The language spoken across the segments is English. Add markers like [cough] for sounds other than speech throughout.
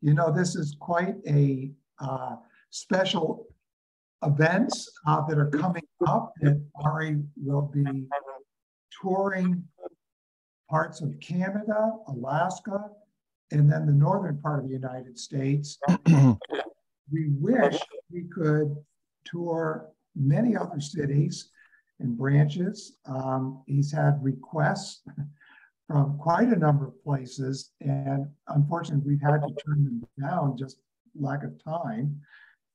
you know, this is quite a uh, special events uh, that are coming up that Are will be touring parts of Canada, Alaska, and then the northern part of the United States. [clears throat] we wish we could tour many other cities and branches. Um, he's had requests from quite a number of places, and unfortunately, we've had to turn them down just lack of time.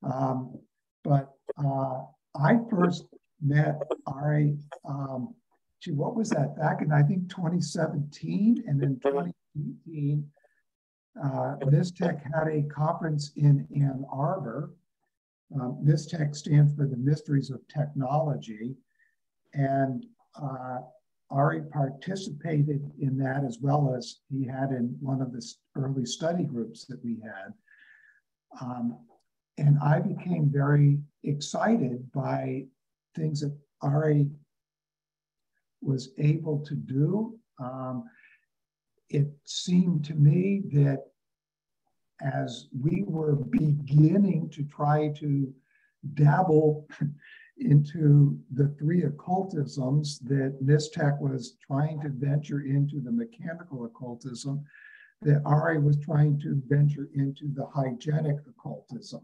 Um, but uh, I first met Are. Um, gee, what was that? Back in I think 2017, and then 2018, uh, MISTEC had a conference in Ann Arbor. Um, MISTEC stands for the Mysteries of Technology, and uh, Are participated in that as well as he had in one of the early study groups that we had. Um, and I became very excited by things that Are was able to do. Um, it seemed to me that as we were beginning to try to dabble [laughs] into the three occultisms that MISTEC was trying to venture into the mechanical occultism, that Are was trying to venture into the hygienic occultism.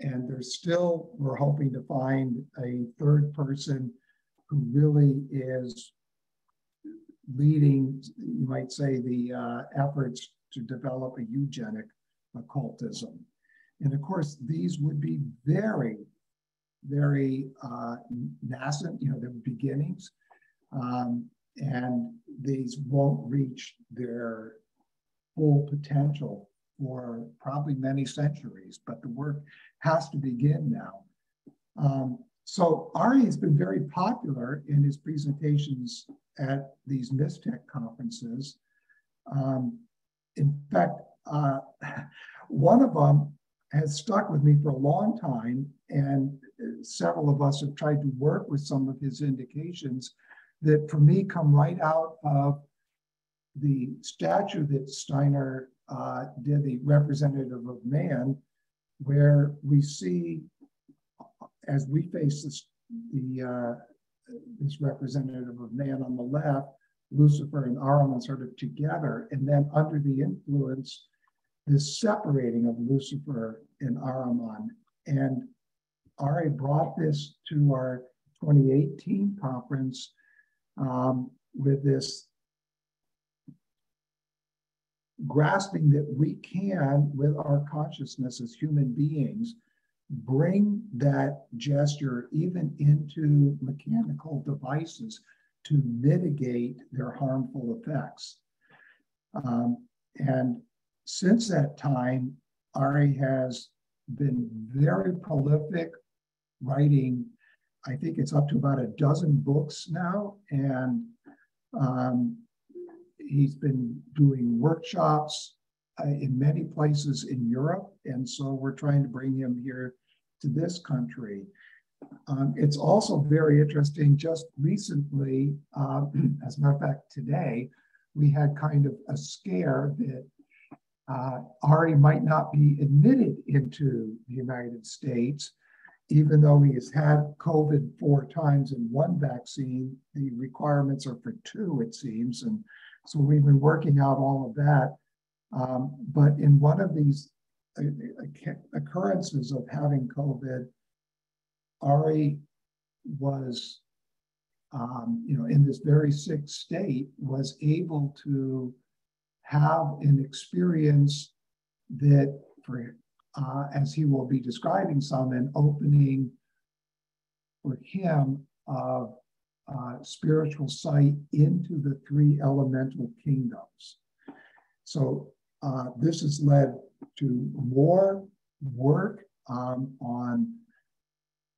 And there's still, we're hoping to find a third person who really is leading, you might say, the uh, efforts to develop a eugenic occultism. And of course, these would be very, very uh, nascent, you know, their beginnings. Um, and these won't reach their full potential for probably many centuries, but the work has to begin now. Um, so Are has been very popular in his presentations at these MISTEC conferences. Um, in fact, uh, [laughs] one of them has stuck with me for a long time, and several of us have tried to work with some of his indications that for me come right out of the statue that Steiner uh, did, the representative of man, where we see as we face this, the uh, this representative of man on the left, Lucifer and Ahriman sort of together, and then under the influence, this separating of Lucifer and Ahriman. And Are brought this to our 2018 conference um, with this grasping that we can, with our consciousness as human beings, bring that gesture even into mechanical devices to mitigate their harmful effects. Um, and since that time, Are has been very prolific, writing, I think it's up to about a dozen books now. And um, he's been doing workshops uh, in many places in Europe. And so we're trying to bring him here to this country. Um, it's also very interesting. Just recently, uh, [clears throat] as a matter of fact, today, we had kind of a scare that uh, Are might not be admitted into the United States, even though he has had COVID four times in one vaccine. The requirements are for two, it seems. And so we've been working out all of that. Um, but in one of these uh, occurrences of having COVID, Are was, um, you know, in this very sick state, was able to have an experience that, for uh, as he will be describing some, an opening for him of uh, spiritual sight into the three elemental kingdoms. So uh, this has led to more work um, on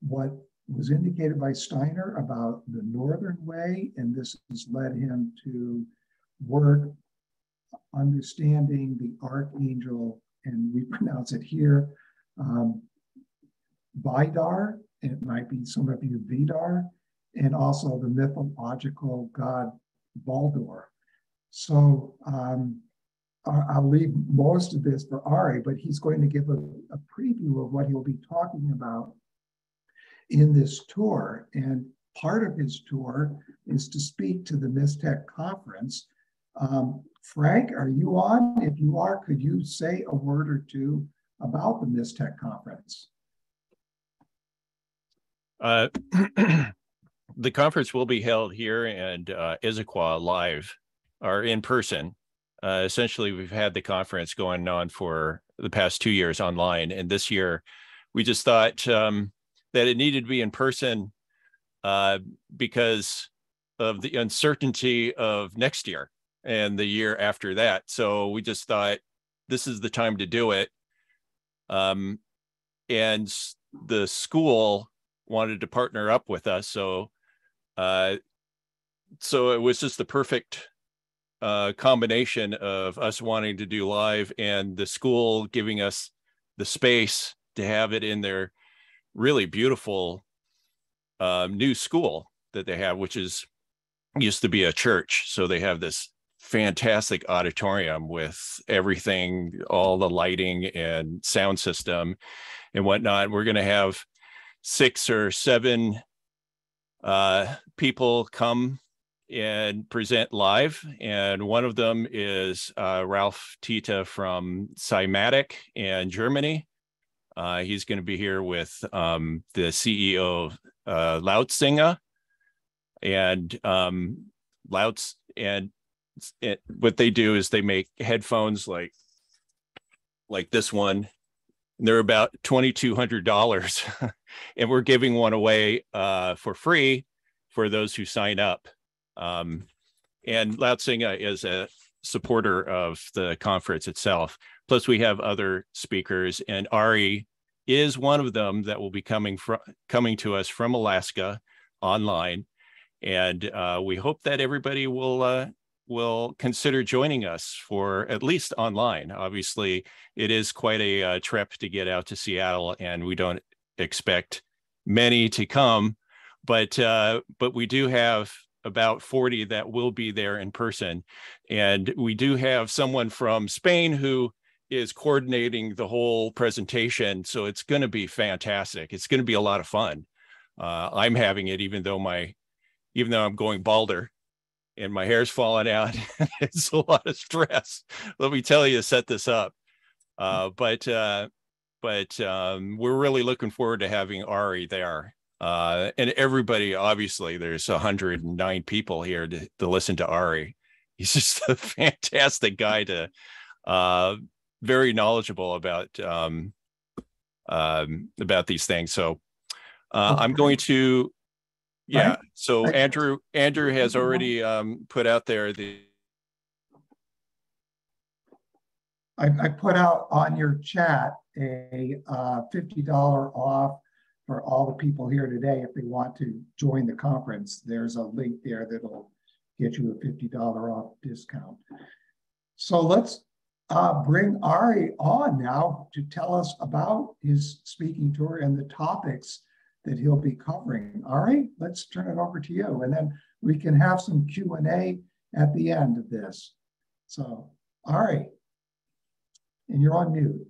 what was indicated by Steiner about the Northern Way, and this has led him to work understanding the archangel, and we [laughs] pronounce it here, um, Vidar, it might be some of you Vidar, and also the mythological god Baldur. So um, I'll leave most of this for Are, but he's going to give a, a preview of what he'll be talking about in this tour. And part of his tour is to speak to the MISTEC conference. Um, Frank, are you on? If you are, could you say a word or two about the MISTEC conference? Uh, [clears throat] the conference will be held here and uh, Issaquah live or in person. Uh, essentially, we've had the conference going on for the past two years online, and this year we just thought um, that it needed to be in person uh, because of the uncertainty of next year and the year after that. So we just thought this is the time to do it. Um, and the school wanted to partner up with us, so uh, so it was just the perfect uh, combination of us wanting to do live and the school giving us the space to have it in their really beautiful uh, new school that they have, which is used to be a church. So they have this fantastic auditorium with everything, all the lighting and sound system and whatnot. We're going to have six or seven uh, people come and present live. And one of them is uh, Ralph Tita from Cymatic in Germany. Uh, he's going to be here with um, the CEO of uh, Lautzinga. And um, Louts, and it, what they do is they make headphones like like this one. And they're about $2,200. [laughs] and we're giving one away uh, for free for those who sign up. Um, and Lautzinga is a supporter of the conference itself. Plus, we have other speakers, and Are is one of them that will be coming from coming to us from Alaska online. And uh, we hope that everybody will uh, will consider joining us for at least online. Obviously, it is quite a uh, trip to get out to Seattle, and we don't expect many to come, but uh, but we do have about 40 that will be there in person. And we do have someone from Spain who is coordinating the whole presentation. So it's going to be fantastic. It's going to be a lot of fun. Uh, I'm having it, even though my, even though I'm going balder and my hair's falling out. [laughs] it's a lot of stress. Let me tell you to set this up. Uh, but uh, but um, we're really looking forward to having Are there uh, and everybody, obviously, there's 109 people here to, to listen to Are. He's [laughs] just a fantastic guy to, uh, very knowledgeable about um, um, about these things. So uh, I'm going to, yeah. So Andrew Andrew has already um, put out there the. I, I put out on your chat a uh, $50 off for all the people here today, if they want to join the conference, there's a link there that'll get you a $50 off discount. So let's uh, bring Are on now to tell us about his speaking tour and the topics that he'll be covering. All right, let's turn it over to you, and then we can have some Q&A at the end of this. So, all right. and you're on mute.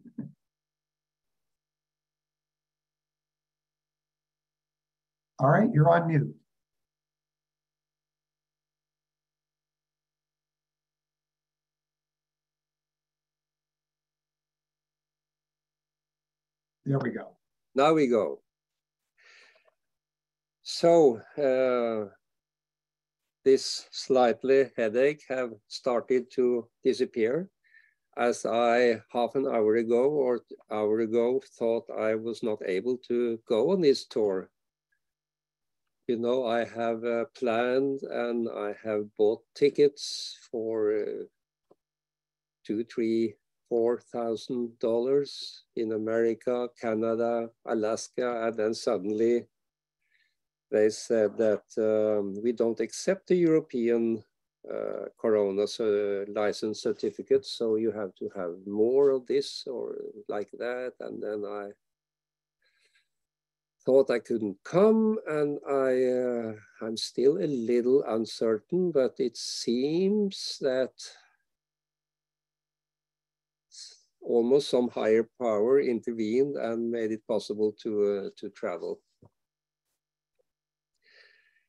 All right, you're on mute. There we go. Now we go. So uh, this slightly headache have started to disappear. As I half an hour ago or hour ago thought I was not able to go on this tour. You know, I have uh, planned and I have bought tickets for uh, two, three, four thousand dollars in America, Canada, Alaska, and then suddenly they said that um, we don't accept the European uh, Corona uh, license certificate, so you have to have more of this or like that. And then I thought I couldn't come, and I uh, I'm still a little uncertain, but it seems that almost some higher power intervened and made it possible to, uh, to travel.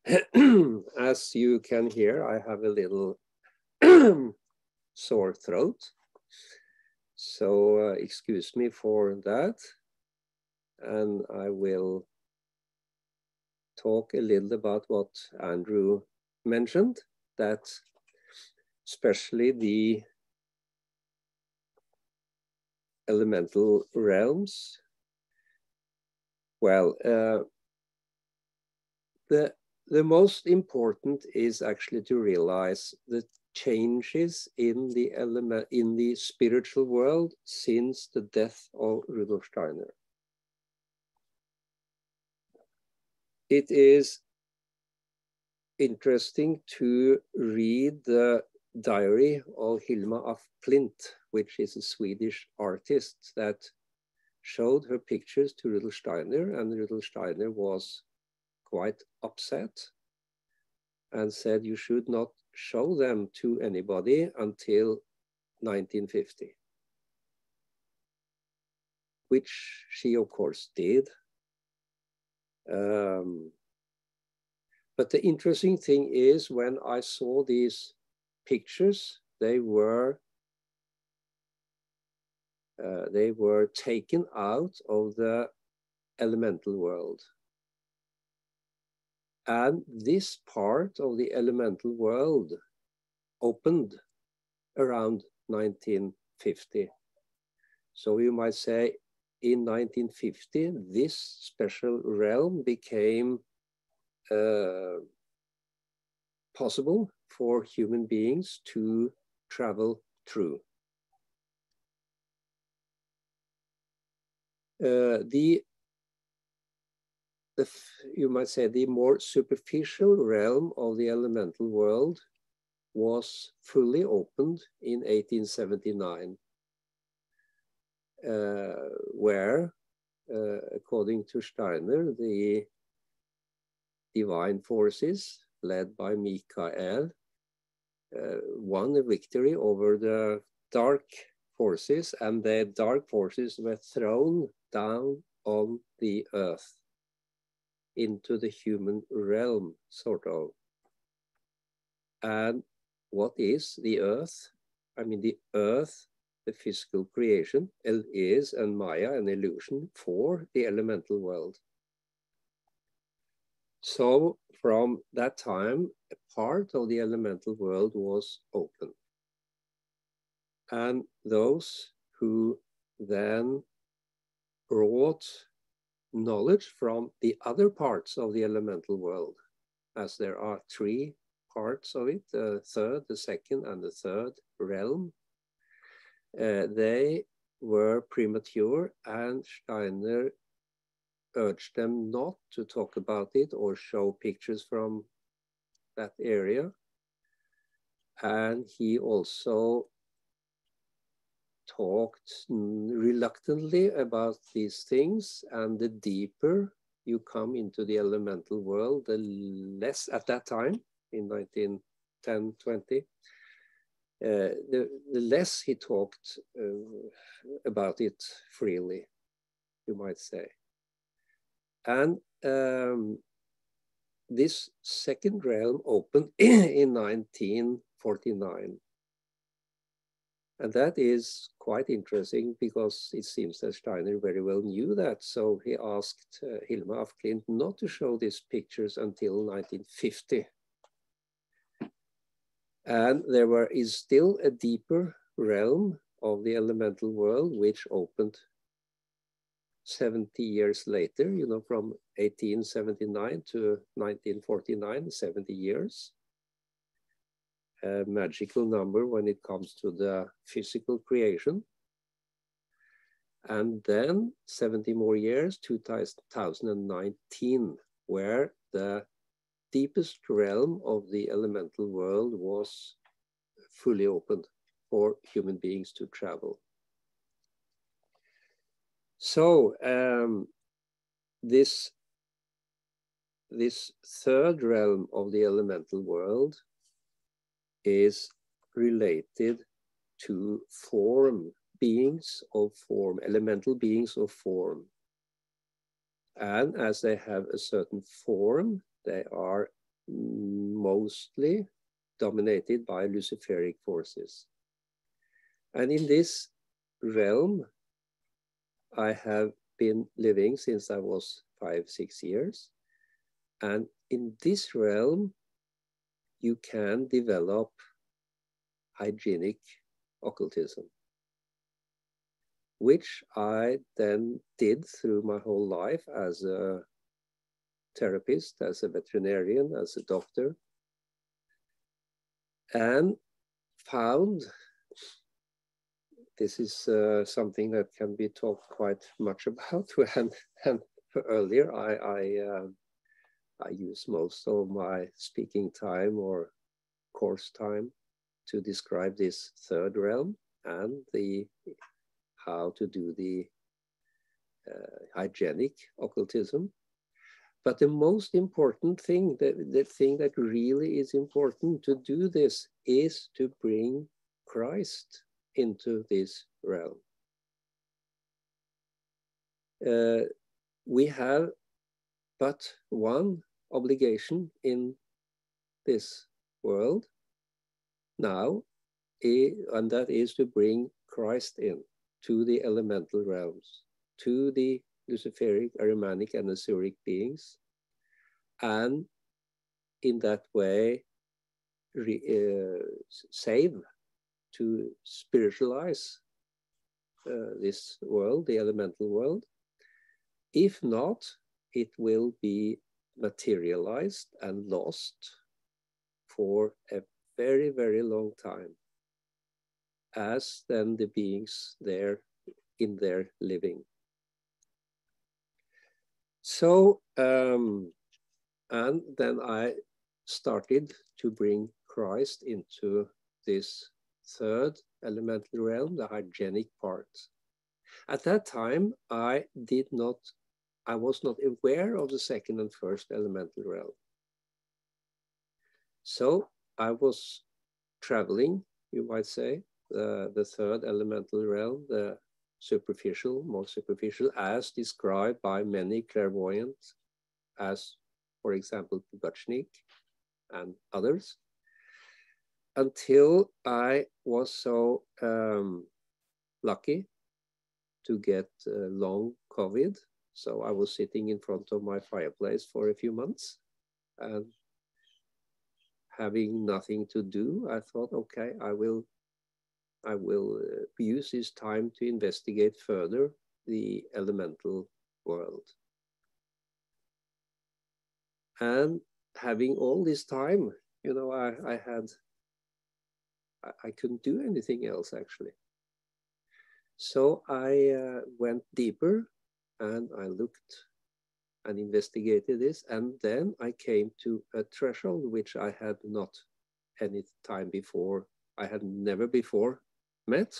[clears throat] As you can hear, I have a little [clears throat] sore throat. So uh, excuse me for that. And I will talk a little about what Andrew mentioned, that especially the elemental realms. Well, uh, the, the most important is actually to realize the changes in the element in the spiritual world since the death of Rudolf Steiner. It is interesting to read the diary of Hilma af Klint, which is a Swedish artist that showed her pictures to Rudolf Steiner, and Rudolf Steiner was quite upset and said you should not show them to anybody until 1950, which she of course did. Um, but the interesting thing is when I saw these pictures, they were uh, they were taken out of the elemental world. And this part of the elemental world opened around 1950. So you might say in 1950, this special realm became uh, possible for human beings to travel through. Uh, the the, you might say, the more superficial realm of the elemental world was fully opened in 1879, uh, where, uh, according to Steiner, the divine forces led by Michael uh, won a victory over the dark forces, and the dark forces were thrown down on the earth into the human realm, sort of. And what is the earth? I mean, the earth, the physical creation, is and Maya an illusion for the elemental world. So from that time, a part of the elemental world was open. And those who then brought knowledge from the other parts of the elemental world, as there are three parts of it, the third, the second, and the third realm. Uh, they were premature, and Steiner urged them not to talk about it or show pictures from that area. And he also talked reluctantly about these things, and the deeper you come into the elemental world, the less at that time in 1910, 20, uh, the, the less he talked uh, about it freely, you might say. And um, this second realm opened [clears throat] in 1949. And that is quite interesting because it seems that Steiner very well knew that. So he asked uh, Hilma af Klint not to show these pictures until 1950. And there were, is still a deeper realm of the elemental world, which opened 70 years later, you know, from 1879 to 1949, 70 years a magical number when it comes to the physical creation. And then 70 more years, 2019, where the deepest realm of the elemental world was fully opened for human beings to travel. So um, this, this third realm of the elemental world is related to form beings of form, elemental beings of form. And as they have a certain form, they are mostly dominated by Luciferic forces. And in this realm, I have been living since I was five, six years. And in this realm, you can develop hygienic occultism, which I then did through my whole life as a therapist, as a veterinarian, as a doctor, and found this is uh, something that can be talked quite much [laughs] about. and, and earlier, I, I, uh, I use most of my speaking time or course time to describe this third realm and the how to do the uh, hygienic occultism. But the most important thing, the, the thing that really is important to do this is to bring Christ into this realm. Uh, we have but one obligation in this world now, and that is to bring Christ in to the elemental realms, to the Luciferic, Ahrimanic, and Asuric beings, and in that way re, uh, save, to spiritualize uh, this world, the elemental world. If not, it will be materialized and lost for a very, very long time as then the beings there in their living. So, um, and then I started to bring Christ into this third elemental realm, the hygienic part. At that time, I did not, I was not aware of the second and first elemental realm. So I was traveling, you might say, the, the third elemental realm, the superficial, more superficial, as described by many clairvoyants, as, for example, Pogačnik and others, until I was so um, lucky to get uh, long COVID. So I was sitting in front of my fireplace for a few months and having nothing to do, I thought, okay, I will, I will uh, use this time to investigate further the elemental world. And having all this time, you know, I, I had, I, I couldn't do anything else actually. So I uh, went deeper and I looked and investigated this. And then I came to a threshold which I had not any time before, I had never before met.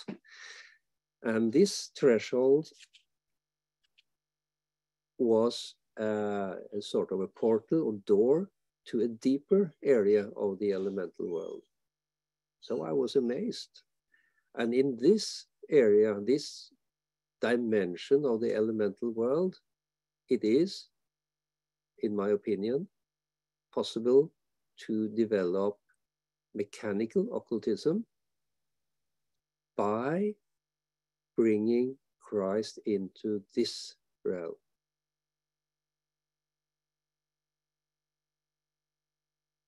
And this threshold was uh, a sort of a portal or door to a deeper area of the elemental world. So I was amazed. And in this area, this dimension of the elemental world, it is in my opinion, possible to develop mechanical occultism by bringing Christ into this realm.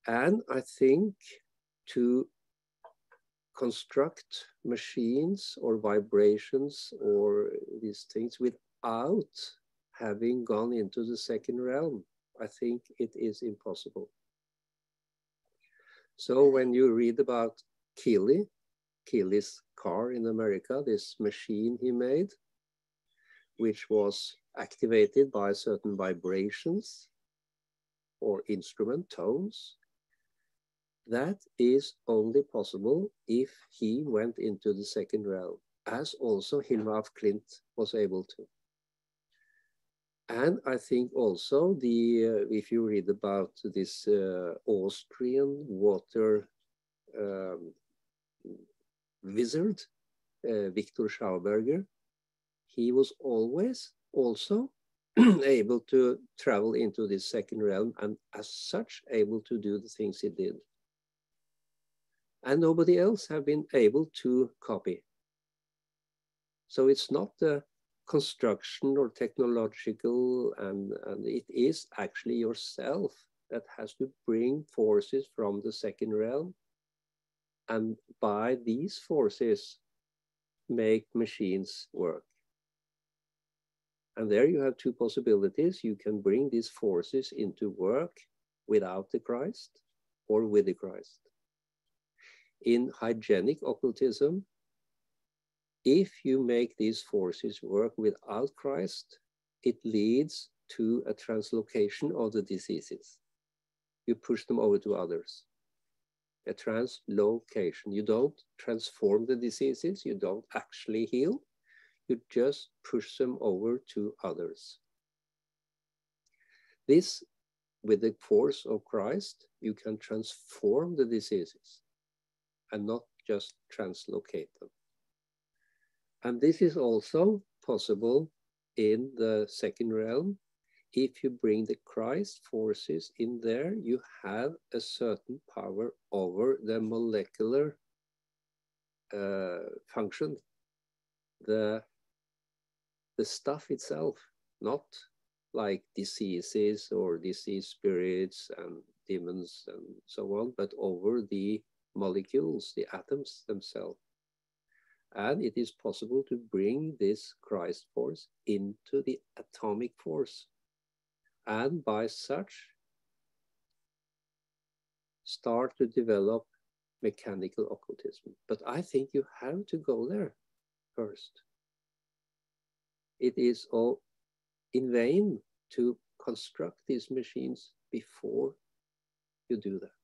And I think to construct machines or vibrations or these things without having gone into the second realm I think it is impossible. So when you read about Keely, Keely's car in America, this machine he made, which was activated by certain vibrations or instrument tones, that is only possible if he went into the second realm, as also Hilma af Klint was able to. And I think also the uh, if you read about this uh, Austrian water um, wizard, uh, Victor Schauberger, he was always also [clears throat] able to travel into this second realm and as such able to do the things he did. And nobody else have been able to copy. So it's not the construction or technological, and, and it is actually yourself that has to bring forces from the second realm. And by these forces, make machines work. And there you have two possibilities. You can bring these forces into work without the Christ or with the Christ. In hygienic occultism, if you make these forces work without Christ, it leads to a translocation of the diseases. You push them over to others. A translocation. You don't transform the diseases, you don't actually heal, you just push them over to others. This, with the force of Christ, you can transform the diseases and not just translocate them. And this is also possible in the second realm. If you bring the Christ forces in there, you have a certain power over the molecular uh, function, the the stuff itself, not like diseases or disease spirits and demons and so on, but over the molecules, the atoms themselves. And it is possible to bring this Christ force into the atomic force. And by such, start to develop mechanical occultism. But I think you have to go there first it is all in vain to construct these machines before you do that.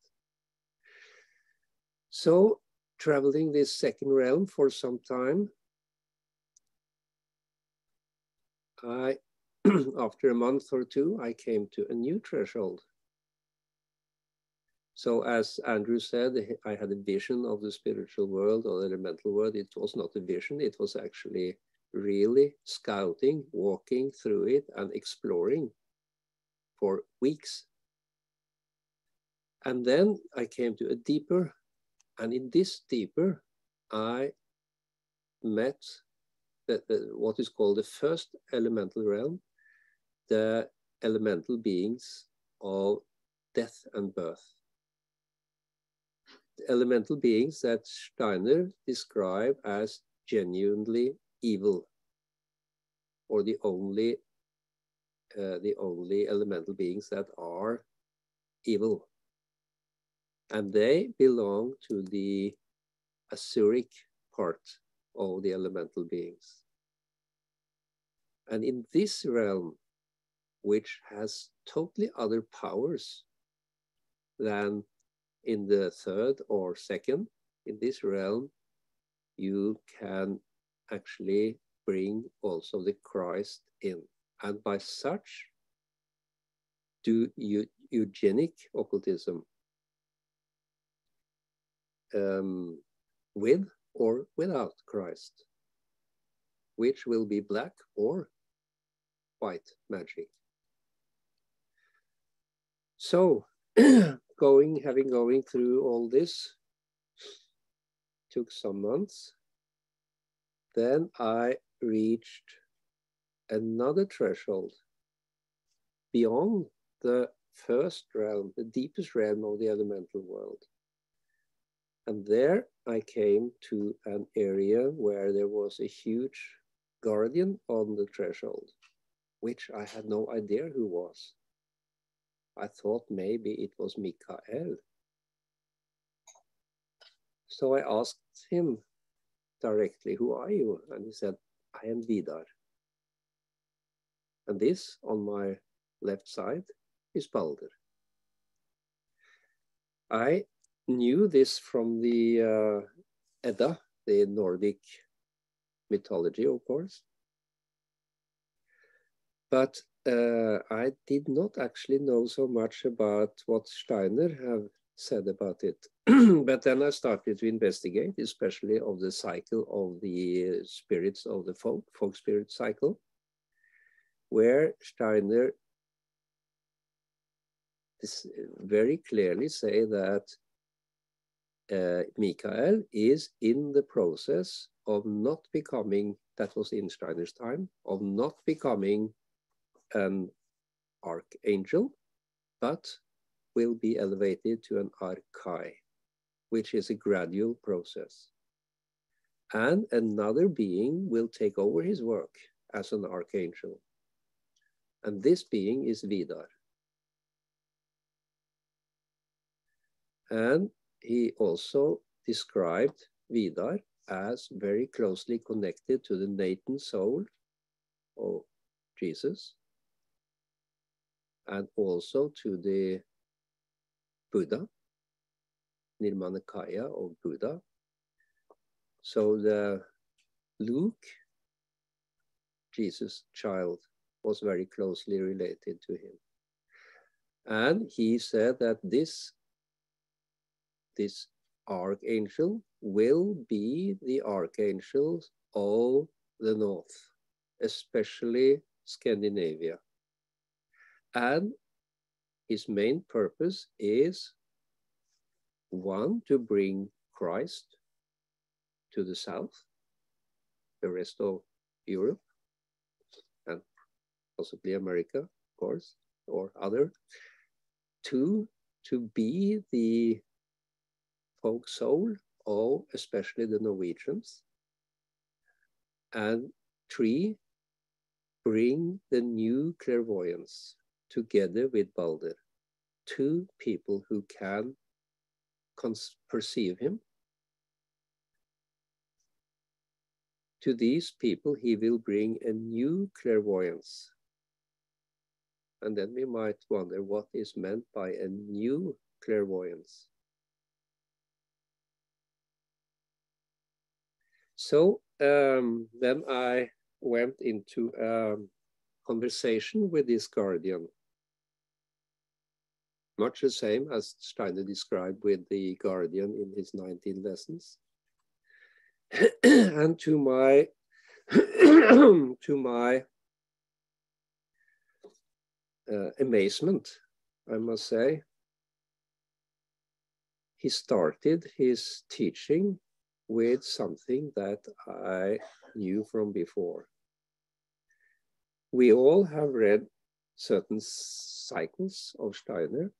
So traveling this second realm for some time, I, [clears throat] after a month or two, I came to a new threshold. So as Andrew said, I had a vision of the spiritual world or the elemental world. It was not a vision, it was actually really scouting, walking through it and exploring for weeks. And then I came to a deeper, and in this deeper, I met the, the, what is called the first elemental realm, the elemental beings of death and birth. The elemental beings that Steiner described as genuinely evil or the only uh, the only elemental beings that are evil and they belong to the Asuric part of the elemental beings. And in this realm, which has totally other powers than in the third or second, in this realm, you can actually bring also the Christ in. And by such, do eugenic occultism um, with or without Christ, which will be black or white magic. So, [clears throat] going, having going through all this, took some months. Then I reached another threshold beyond the first realm, the deepest realm of the elemental world. And there I came to an area where there was a huge guardian on the threshold, which I had no idea who was. I thought maybe it was Mikael. So I asked him directly, Who are you? And he said, I am Vidar. And this on my left side is Balder. I knew this from the uh, Edda, the Nordic mythology, of course. But uh, I did not actually know so much about what Steiner have said about it. [clears throat] but then I started to investigate, especially of the cycle of the spirits of the folk, folk spirit cycle, where Steiner very clearly say that uh, Michael is in the process of not becoming, that was in Steiner's time, of not becoming an archangel, but will be elevated to an archai, which is a gradual process. And another being will take over his work as an archangel. And this being is Vidar. And he also described Vidar as very closely connected to the Nathan soul of Jesus and also to the Buddha, Nirmanakaya of Buddha. So the Luke, Jesus' child, was very closely related to him. And he said that this, this archangel will be the archangels of the north, especially Scandinavia. And his main purpose is one, to bring Christ to the south, the rest of Europe, and possibly America, of course, or other. Two, to be the folk soul of especially the Norwegians. And three, bring the new clairvoyance together with Balder, two people who can perceive him. To these people, he will bring a new clairvoyance. And then we might wonder what is meant by a new clairvoyance. So um, then I went into a conversation with this guardian much the same as Steiner described with the Guardian in his 19 lessons. [clears throat] and to my [clears throat] to my uh, amazement, I must say, he started his teaching with something that I knew from before. We all have read certain cycles of Steiner,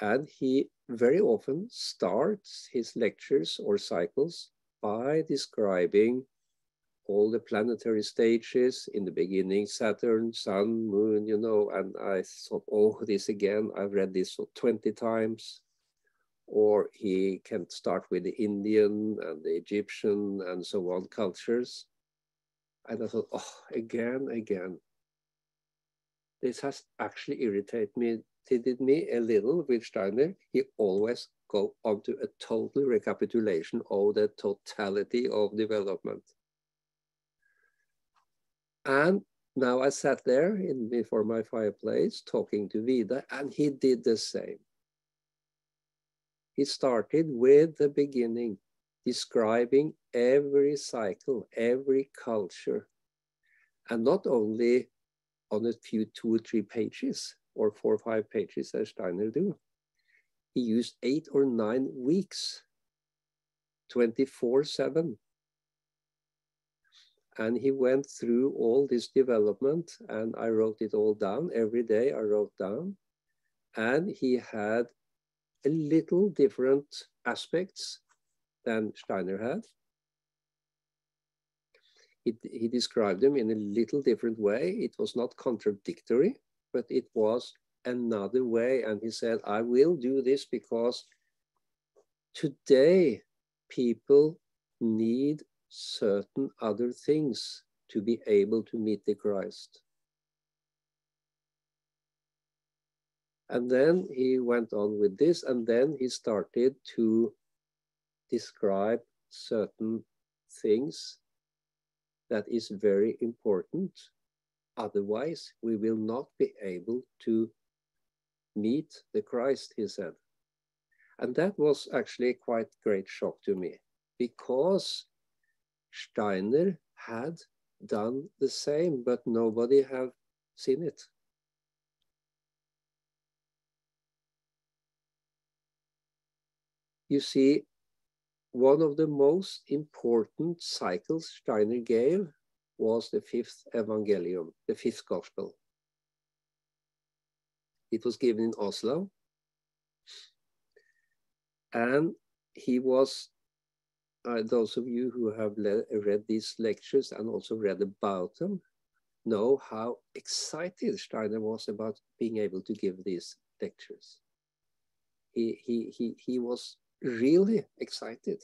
and he very often starts his lectures or cycles by describing all the planetary stages in the beginning Saturn, Sun, Moon, you know. And I thought, oh, this again, I've read this 20 times. Or he can start with the Indian and the Egyptian and so on cultures. And I thought, oh, again, again. This has actually irritated me did me a little with Steiner. He always go on to a total recapitulation of the totality of development. And now I sat there in before my fireplace talking to Vidar, and he did the same. He started with the beginning, describing every cycle, every culture, and not only on a few two or three pages, or four or five pages as Steiner do. He used eight or nine weeks, 24 seven. And he went through all this development and I wrote it all down. Every day I wrote down. And he had a little different aspects than Steiner had. He, he described them in a little different way. It was not contradictory but it was another way. And he said, I will do this because today people need certain other things to be able to meet the Christ. And then he went on with this, and then he started to describe certain things that is very important Otherwise, we will not be able to meet the Christ, he said. And that was actually quite great shock to me because Steiner had done the same, but nobody have seen it. You see, one of the most important cycles Steiner gave was the fifth evangelium, the fifth gospel. It was given in Oslo. And he was, uh, those of you who have read these lectures and also read about them, know how excited Steiner was about being able to give these lectures. He, he, he, he was really excited.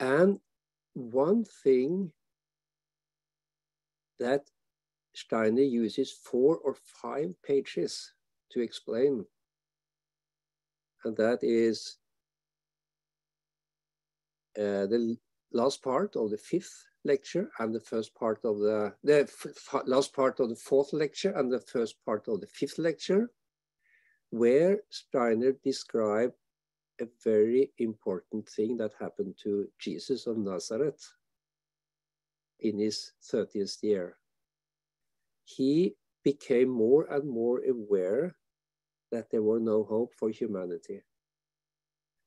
And one thing that Steiner uses four or five pages to explain, and that is uh, the last part of the fifth lecture and the first part of the, the last part of the fourth lecture and the first part of the fifth lecture, where Steiner described a very important thing that happened to Jesus of Nazareth in his 30th year. He became more and more aware that there were no hope for humanity.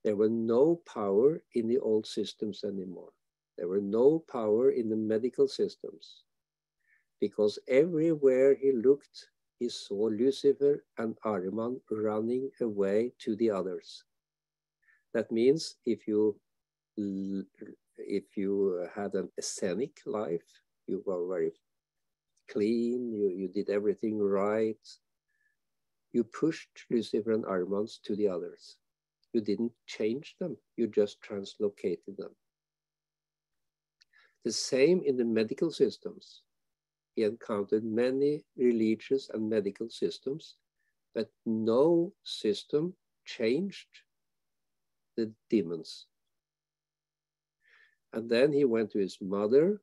There were no power in the old systems anymore. There were no power in the medical systems because everywhere he looked, he saw Lucifer and Ahriman running away to the others. That means if you if you had an ascetic life, you were very clean, you, you did everything right, you pushed Lucifer and Ahriman to the others. You didn't change them, you just translocated them. The same in the medical systems. He encountered many religious and medical systems, but no system changed the demons. And then he went to his mother,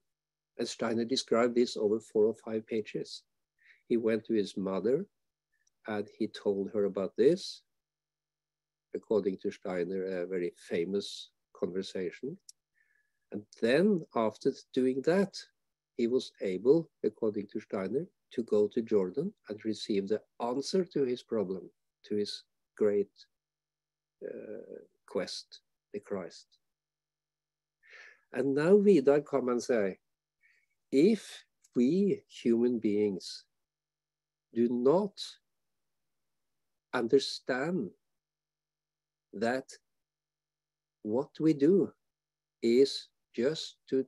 and Steiner described this over four or five pages. He went to his mother and he told her about this, according to Steiner, a very famous conversation. And then after doing that, he was able, according to Steiner, to go to Jordan and receive the answer to his problem, to his great uh, quest, the Christ. And now Vidar come and say, if we human beings do not understand that what we do is just to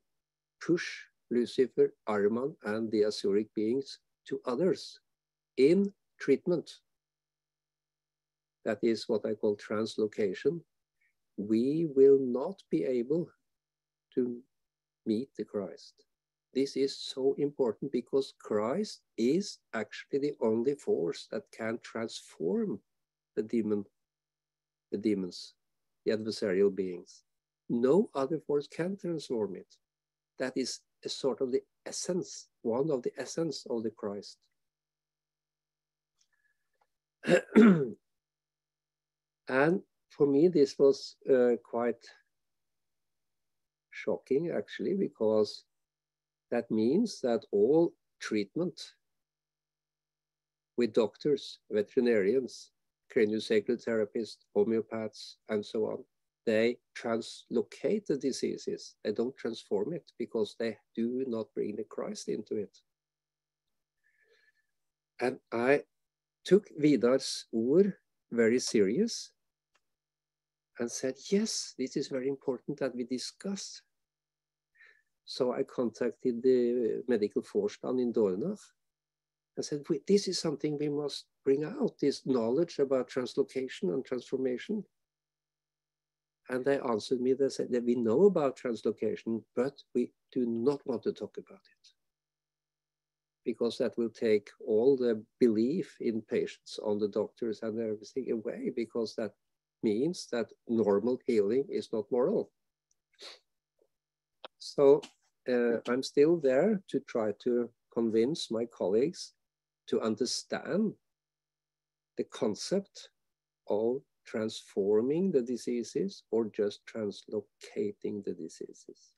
push Lucifer, Ahriman, and the Asuric beings to others in treatment. That is what I call translocation. We will not be able to meet the Christ. This is so important because Christ is actually the only force that can transform the demon, the demons, the adversarial beings. No other force can transform it. That is a sort of the essence, one of the essence of the Christ. [clears throat] and for me, this was uh, quite shocking actually, because that means that all treatment with doctors, veterinarians, craniosacral therapists, homeopaths, and so on, they translocate the diseases. They don't transform it because they do not bring the Christ into it. And I took Vidar's word very serious and said, yes, this is very important that we discuss. So I contacted the medical Vorstand in Dornach and said, this is something we must bring out, this knowledge about translocation and transformation. And they answered me, they said that we know about translocation, but we do not want to talk about it. Because that will take all the belief in patients on the doctors and everything away, because that means that normal healing is not moral. So uh, I'm still there to try to convince my colleagues to understand the concept of transforming the diseases or just translocating the diseases.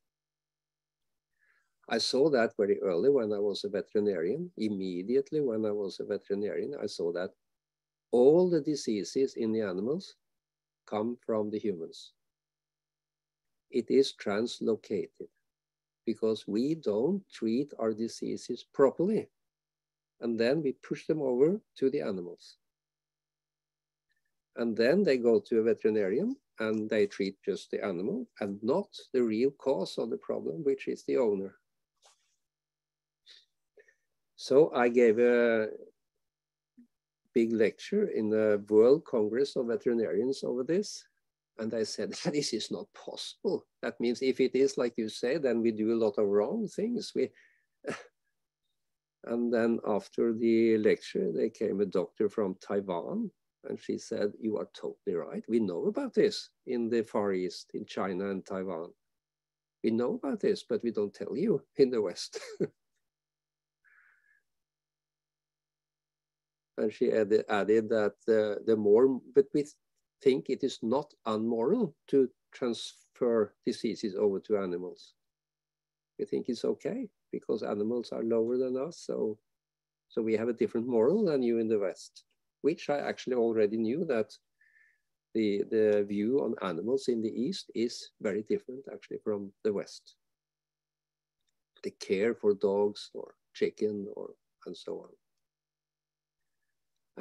I saw that very early when I was a veterinarian. Immediately when I was a veterinarian, I saw that all the diseases in the animals come from the humans. It is translocated because we don't treat our diseases properly. And then we push them over to the animals. And then they go to a veterinarian and they treat just the animal and not the real cause of the problem, which is the owner. So I gave a big lecture in the World Congress of Veterinarians over this. And I said, [laughs] this is not possible. That means if it is like you say, then we do a lot of wrong things. We, [laughs] and then after the lecture, there came a doctor from Taiwan and she said, you are totally right. We know about this in the Far East, in China and Taiwan. We know about this, but we don't tell you [laughs] in the West. [laughs] and she added, added that uh, the more, but we think it is not unmoral to transfer diseases over to animals. We think it's okay because animals are lower than us, so so we have a different moral than you in the West which I actually already knew that the, the view on animals in the East is very different actually from the West. The care for dogs or chicken or and so on.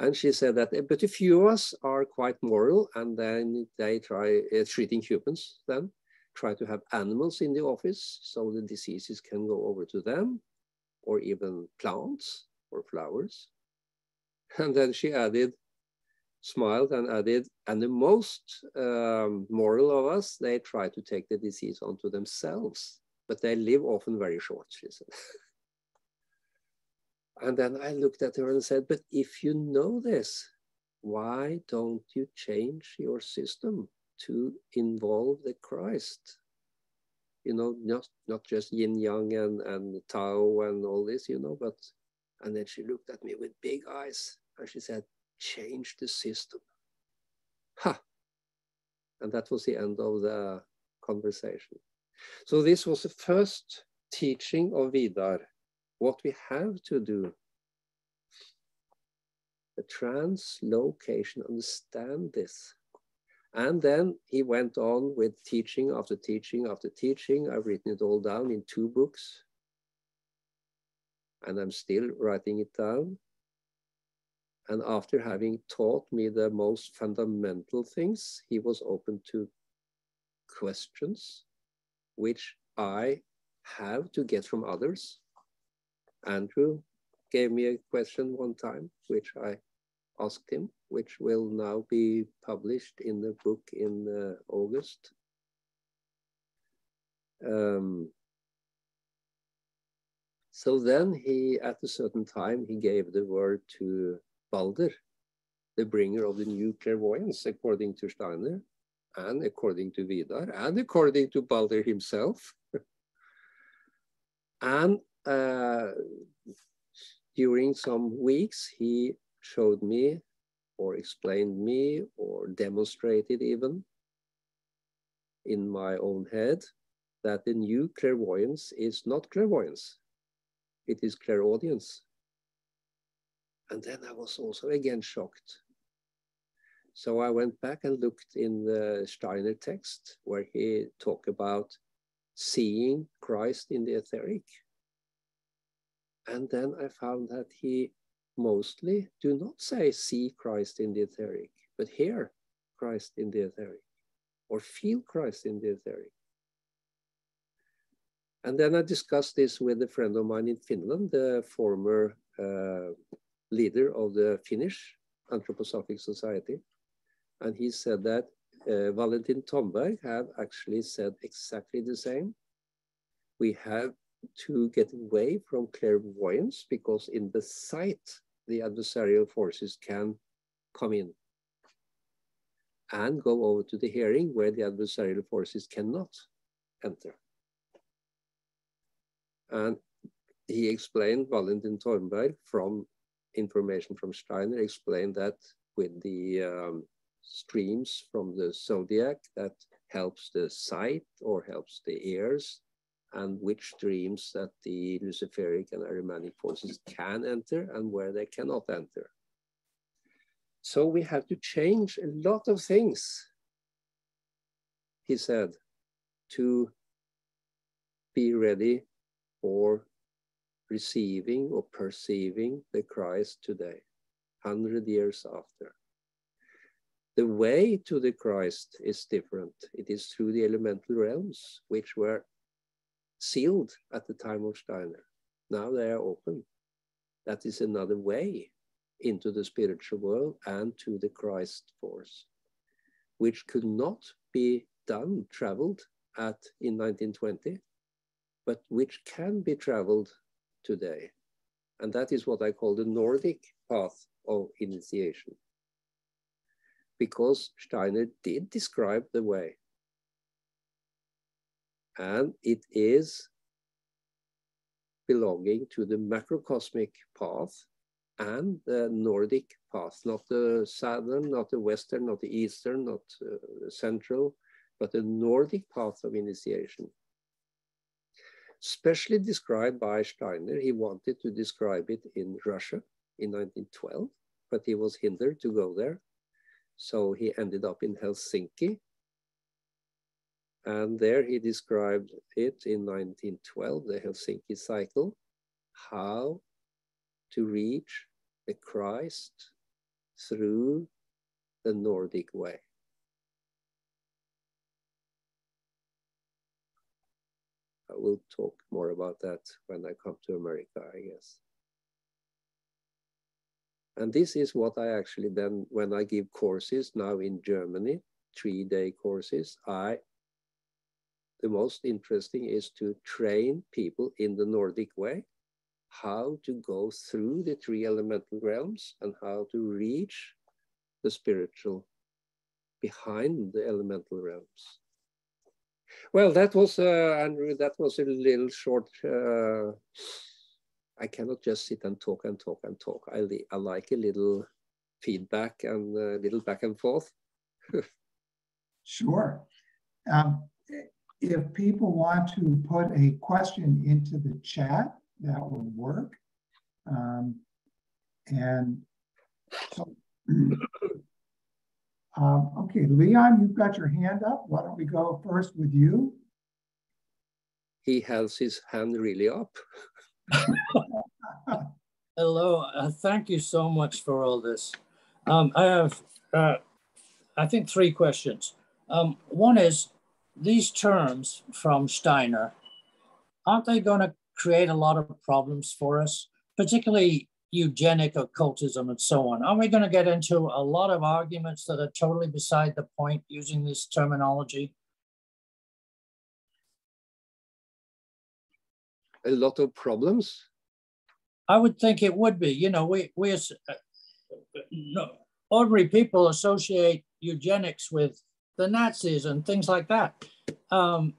And she said that, but a few of us are quite moral and then they try uh, treating humans then, try to have animals in the office so the diseases can go over to them or even plants or flowers. And then she added, smiled and added, and the most um, moral of us, they try to take the disease onto themselves, but they live often very short, she said. [laughs] and then I looked at her and said, but if you know this, why don't you change your system to involve the Christ? You know, not, not just yin yang and, and Tao and all this, you know, but and then she looked at me with big eyes and she said, change the system. Ha! And that was the end of the conversation. So this was the first teaching of Vidar, what we have to do. The translocation, understand this. And then he went on with teaching after teaching after teaching. I've written it all down in two books and I'm still writing it down. And after having taught me the most fundamental things, he was open to questions, which I have to get from others. Andrew gave me a question one time, which I asked him, which will now be published in the book in uh, August. Um, so then he, at a certain time, he gave the word to Balder, the bringer of the new clairvoyance, according to Steiner, and according to Vidar, and according to Balder himself. [laughs] and uh, during some weeks, he showed me or explained me or demonstrated even in my own head that the new clairvoyance is not clairvoyance it is clairaudience. And then I was also again shocked. So I went back and looked in the Steiner text where he talked about seeing Christ in the etheric. And then I found that he mostly do not say see Christ in the etheric, but hear Christ in the etheric or feel Christ in the etheric. And then I discussed this with a friend of mine in Finland, the former uh, leader of the Finnish Anthroposophic Society. And he said that uh, Valentin Tomberg had actually said exactly the same. We have to get away from clairvoyance because in the sight, the adversarial forces can come in and go over to the hearing where the adversarial forces cannot enter. And he explained, Valentin Tomberg, from information from Steiner, explained that with the um, streams from the zodiac that helps the sight or helps the ears, and which streams that the Luciferic and Ahrimanic forces can enter and where they cannot enter. So we have to change a lot of things, he said, to be ready for receiving or perceiving the Christ today, 100 years after. The way to the Christ is different. It is through the elemental realms, which were sealed at the time of Steiner. Now they are open. That is another way into the spiritual world and to the Christ force, which could not be done, traveled at in 1920, but which can be traveled today. And that is what I call the Nordic path of initiation. Because Steiner did describe the way. And it is belonging to the macrocosmic path and the Nordic path, not the southern, not the western, not the eastern, not uh, the central, but the Nordic path of initiation specially described by Steiner. He wanted to describe it in Russia in 1912, but he was hindered to go there. So he ended up in Helsinki. And there he described it in 1912, the Helsinki cycle, how to reach the Christ through the Nordic way. I will talk more about that when I come to America, I guess. And this is what I actually then, when I give courses now in Germany, three day courses, I, the most interesting is to train people in the Nordic way, how to go through the three elemental realms and how to reach the spiritual behind the elemental realms. Well, that was, uh, Andrew, that was a little short. Uh, I cannot just sit and talk and talk and talk. I, I like a little feedback and a little back and forth. [laughs] sure. Um, if people want to put a question into the chat, that would work. Um, and so [clears throat] Um, okay, Leon, you've got your hand up. Why don't we go first with you? He has his hand really up. [laughs] Hello, uh, thank you so much for all this. Um, I have, uh, I think, three questions. Um, one is these terms from Steiner, aren't they going to create a lot of problems for us, particularly eugenic occultism and so on. Are we going to get into a lot of arguments that are totally beside the point using this terminology? A lot of problems? I would think it would be. You know, we, we as uh, no, ordinary people associate eugenics with the Nazis and things like that. Um,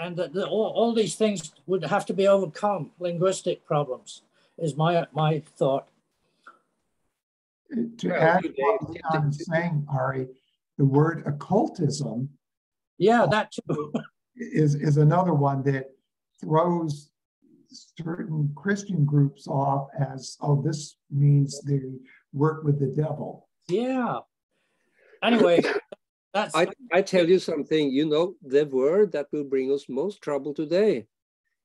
and that the, all, all these things would have to be overcome, linguistic problems is my my thought. To well, add what Leon is saying, Are, the word occultism. Yeah, that too. [laughs] is, is another one that throws certain Christian groups off as, oh, this means they work with the devil. Yeah. Anyway, [laughs] that's. I, I tell you something, you know, the word that will bring us most trouble today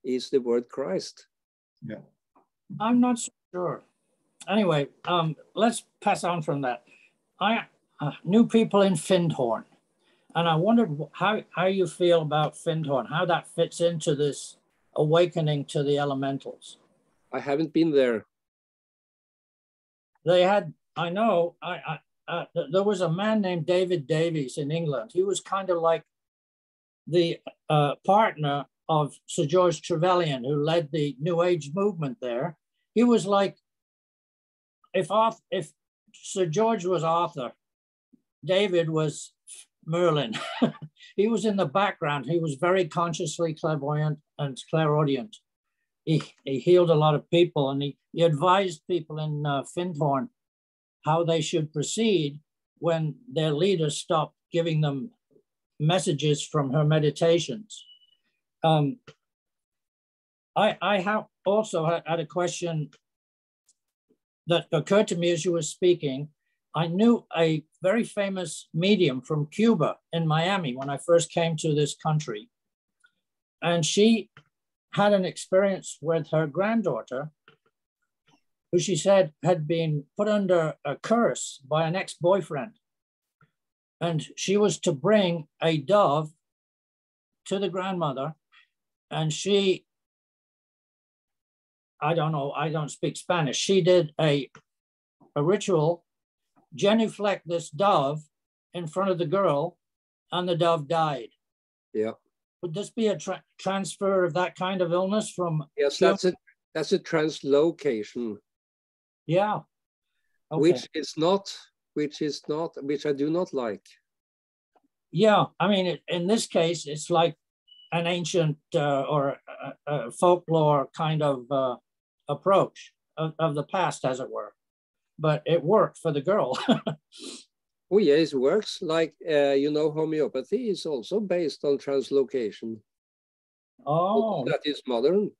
is the word Christ. Yeah. I'm not sure. Anyway, um, let's pass on from that. I uh, knew people in Findhorn, and I wondered how, how you feel about Findhorn, how that fits into this awakening to the elementals. I haven't been there. They had, I know, I, I uh, there was a man named David Davies in England. He was kind of like the uh, partner of Sir George Trevelyan, who led the New Age movement there. He was like, if off, if Sir George was Arthur, David was Merlin. [laughs] he was in the background. He was very consciously clairvoyant and clairaudient. He, he healed a lot of people and he, he advised people in uh, how they should proceed when their leader stopped giving them messages from her meditations. Um, I, I have also had a question that occurred to me as you were speaking. I knew a very famous medium from Cuba in Miami when I first came to this country. And she had an experience with her granddaughter, who she said had been put under a curse by an ex boyfriend. And she was to bring a dove to the grandmother, and she I don't know, I don't speak Spanish. She did a, a ritual, genuflect this dove in front of the girl, and the dove died. Yeah. Would this be a tra transfer of that kind of illness from? Yes, that's a that's a translocation. Yeah. Okay. Which is not, which is not, which I do not like. Yeah, I mean, in this case, it's like an ancient uh, or a, a folklore kind of uh, approach of, of the past, as it were. But it worked for the girl. [laughs] oh, yes, it works. Like, uh, you know, homeopathy is also based on translocation. Oh. That is modern.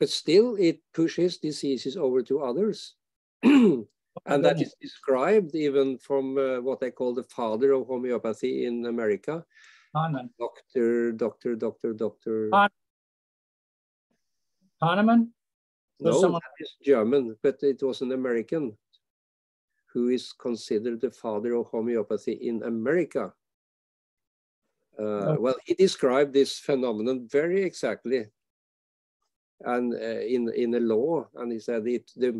But still, it pushes diseases over to others. [clears throat] and that is described even from uh, what I call the father of homeopathy in America. Hahnemann. Doctor, doctor, doctor, doctor. Hahnemann? No, someone... that is German, but it was an American who is considered the father of homeopathy in America. Uh, oh. Well, he described this phenomenon very exactly and uh, in in the law and he said it the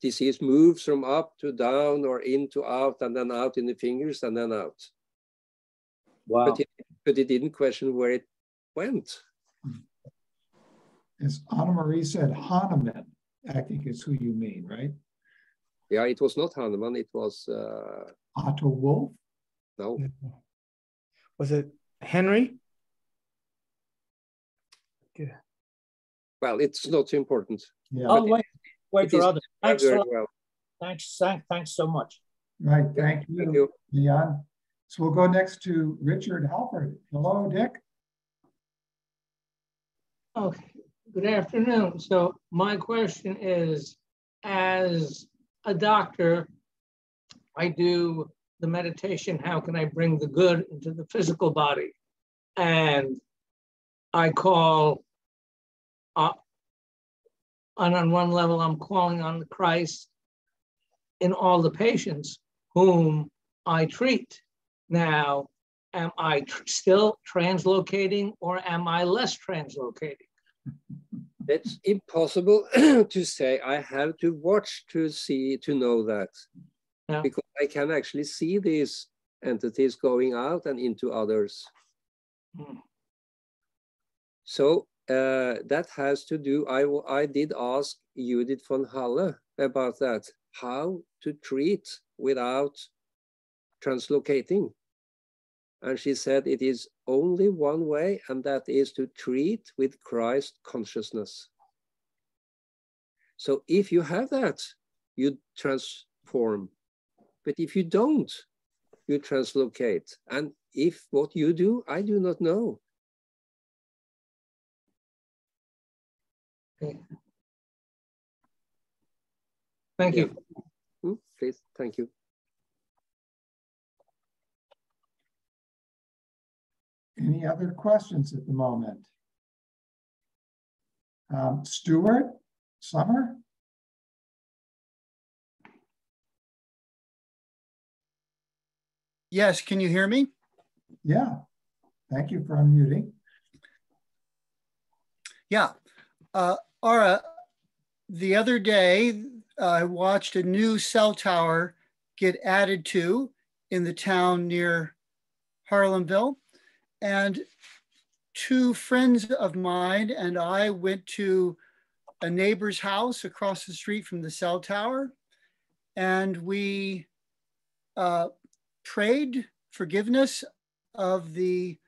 disease moves from up to down or in to out and then out in the fingers and then out wow but he, but he didn't question where it went as Anna Marie said, Hahnemann, I think is who you mean, right? Yeah, it was not Hahnemann, it was uh, Otto Wolff. No. Was it Henry? Yeah. Well, it's not important. Yeah. Oh, wait, wait for others. Thanks, well. thanks, thanks so much. Right, thank you, thank you, Leon. So we'll go next to Richard Halford. Hello, Dick. Okay. Good afternoon. So my question is, as a doctor, I do the meditation, how can I bring the good into the physical body? And I call, uh, and on one level, I'm calling on the Christ in all the patients whom I treat. Now, am I tr still translocating or am I less translocating? [laughs] It's impossible [clears throat] to say. I have to watch to see, to know that. Yeah. Because I can actually see these entities going out and into others. Mm. So uh, that has to do, I, I did ask Judith von Halle about that, how to treat without translocating. And she said it is only one way, and that is to treat with Christ consciousness. So if you have that, you transform. But if you don't, you translocate. And if what you do, I do not know. Okay. Thank you. Hmm? Please, thank you. Any other questions at the moment? Um, Stuart, Summer? Yes, can you hear me? Yeah, thank you for unmuting. Yeah, uh, Are, the other day I watched a new cell tower get added to in the town near Haarlemmerville. And two friends of mine and I went to a neighbor's house across the street from the cell tower. And we uh, prayed forgiveness of the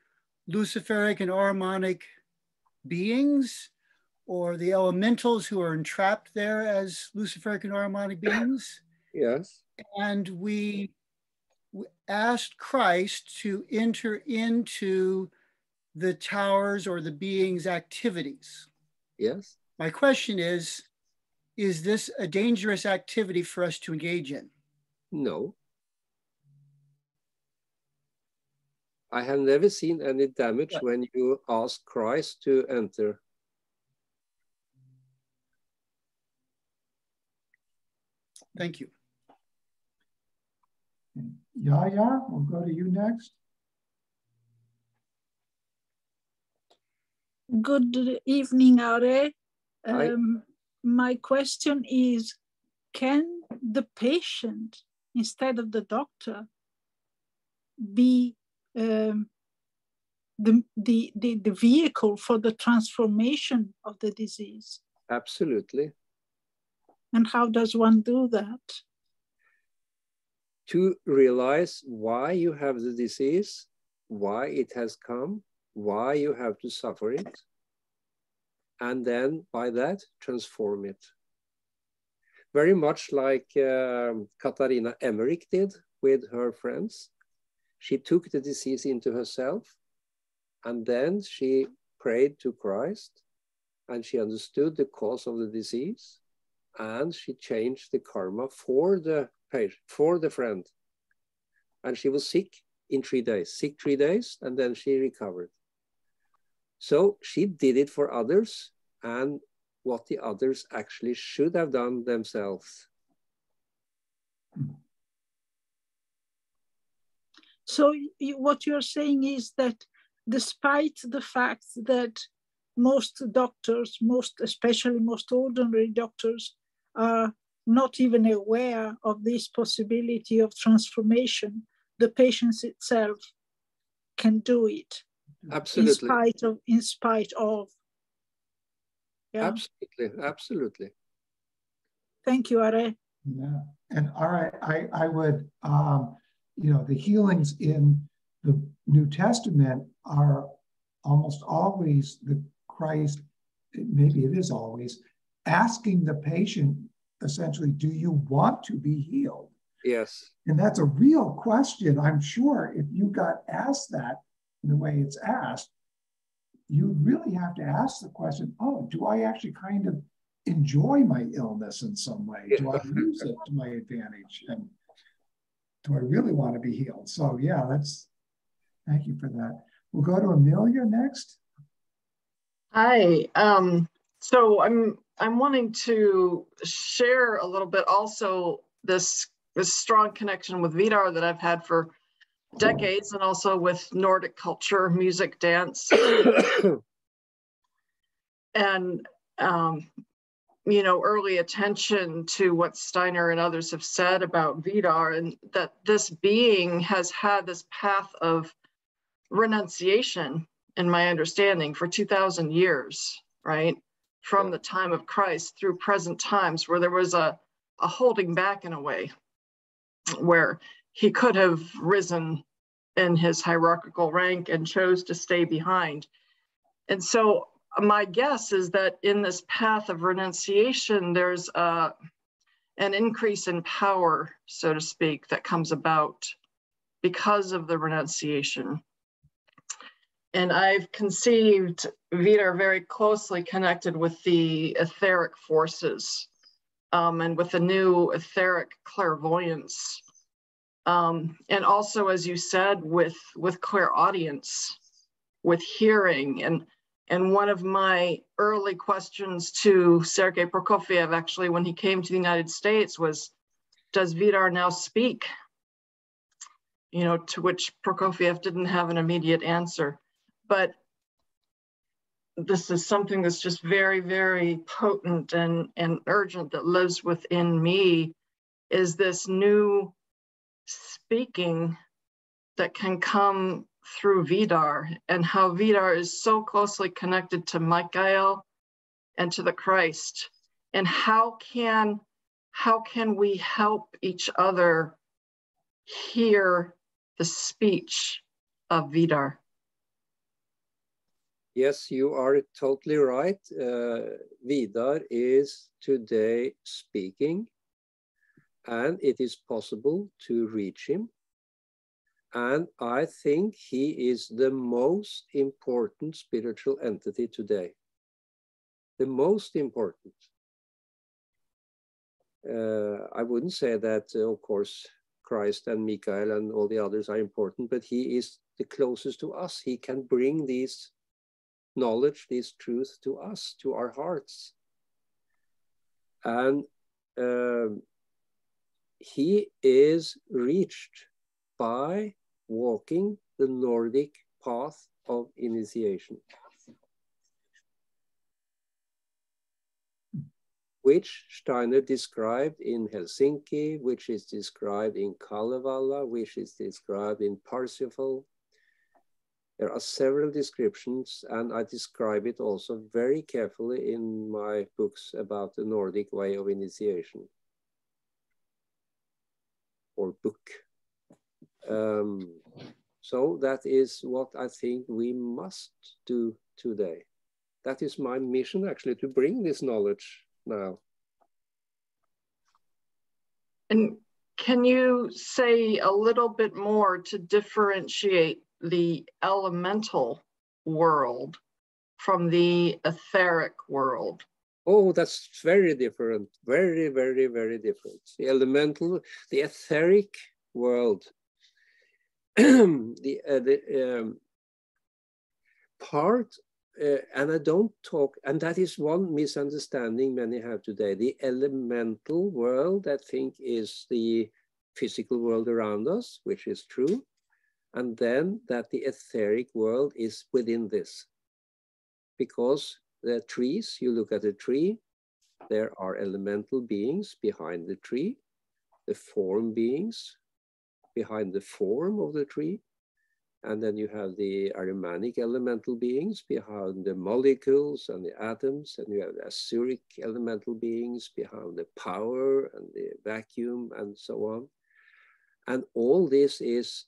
Luciferic and Ahrimanic beings or the elementals who are entrapped there as Luciferic and Ahrimanic beings. Yes. and we asked Christ to enter into the towers or the being's activities. Yes. My question is Is this a dangerous activity for us to engage in? No. I have never seen any damage when you ask Christ to enter. Thank you. Yaya, we'll go to you next. Good evening, Are. Um, my question is, can the patient, instead of the doctor, be um, the, the, the, the vehicle for the transformation of the disease? Absolutely. And how does one do that? To realize why you have the disease, why it has come, why you have to suffer it, and then by that, transform it. Very much like um, Katharina Emmerich did with her friends. She took the disease into herself and then she prayed to Christ and she understood the cause of the disease and she changed the karma for the patient, for the friend. And she was sick in three days, sick three days, and then she recovered. So she did it for others and what the others actually should have done themselves. So you, what you're saying is that despite the fact that most doctors, most especially most ordinary doctors, are not even aware of this possibility of transformation, the patients itself can do it Absolutely. in spite of in spite of yeah Absolutely. Absolutely. thank you Are Yeah, and all right, I, I would, um, you know, the healings in the New Testament are almost always the Christ, maybe it is always, asking the patient essentially, do you want to be healed? Yes. And that's a real question. I'm sure if you got asked that in the way it's asked, you really have to ask the question, oh, do I actually kind of enjoy my illness in some way? Do I use it to my advantage? And do I really want to be healed? So yeah, that's thank you for that. We'll go to Amelia next. Hi. Um, so I'm I'm wanting to share a little bit also this this strong connection with Vidar that I've had for decades and also with Nordic culture, music, dance. [coughs] and um, you know, early attention to what Steiner and others have said about Vidar and that this being has had this path of renunciation, in my understanding, for 2,000 years, right? From the time of Christ through present times, where there was a, a holding back in a way, where he could have risen in his hierarchical rank and chose to stay behind. And so my guess is that in this path of renunciation, there's a, an increase in power, so to speak, that comes about because of the renunciation. And I've conceived Vidar very closely connected with the etheric forces um, and with the new etheric clairvoyance. Um, and also, as you said, with, with clairaudience, with hearing and and one of my early questions to Sergei Prokofieff, actually, when he came to the United States, was Does Vidar now speak? You know, to which Prokofieff didn't have an immediate answer. But this is something that's just very, very potent and, and urgent that lives within me is this new speaking that can come through Vidar and how Vidar is so closely connected to Michael and to the Christ. And how can how can we help each other hear the speech of Vidar? Yes, you are totally right. Uh, Vidar is today speaking. and it is possible to reach him. And I think he is the most important spiritual entity today. The most important. Uh, I wouldn't say that, uh, of course, Christ and Michael and all the others are important, but he is the closest to us. He can bring these knowledge, these truths to us, to our hearts. And uh, he is reached by walking the Nordic path of initiation, which Steiner described in Helsinki, which is described in Kalevala, which is described in Parsifal. There are several descriptions, and I describe it also very carefully in my books about the Nordic way of initiation or book. Um, so that is what I think we must do today. That is my mission actually to bring this knowledge now. And can you say a little bit more to differentiate the elemental world from the etheric world? Oh, that's very different. Very, very, very different. The elemental, the etheric world [clears throat] the, uh, the um, part, uh, and I don't talk, and that is one misunderstanding many have today. The elemental world, I think, is the physical world around us, which is true. And then that the etheric world is within this. Because the trees, you look at a tree, there are elemental beings behind the tree, the form beings behind the form of the tree. And then you have the Ahrimanic elemental beings behind the molecules and the atoms, and you have the Asuric elemental beings behind the power and the vacuum and so on. And all this is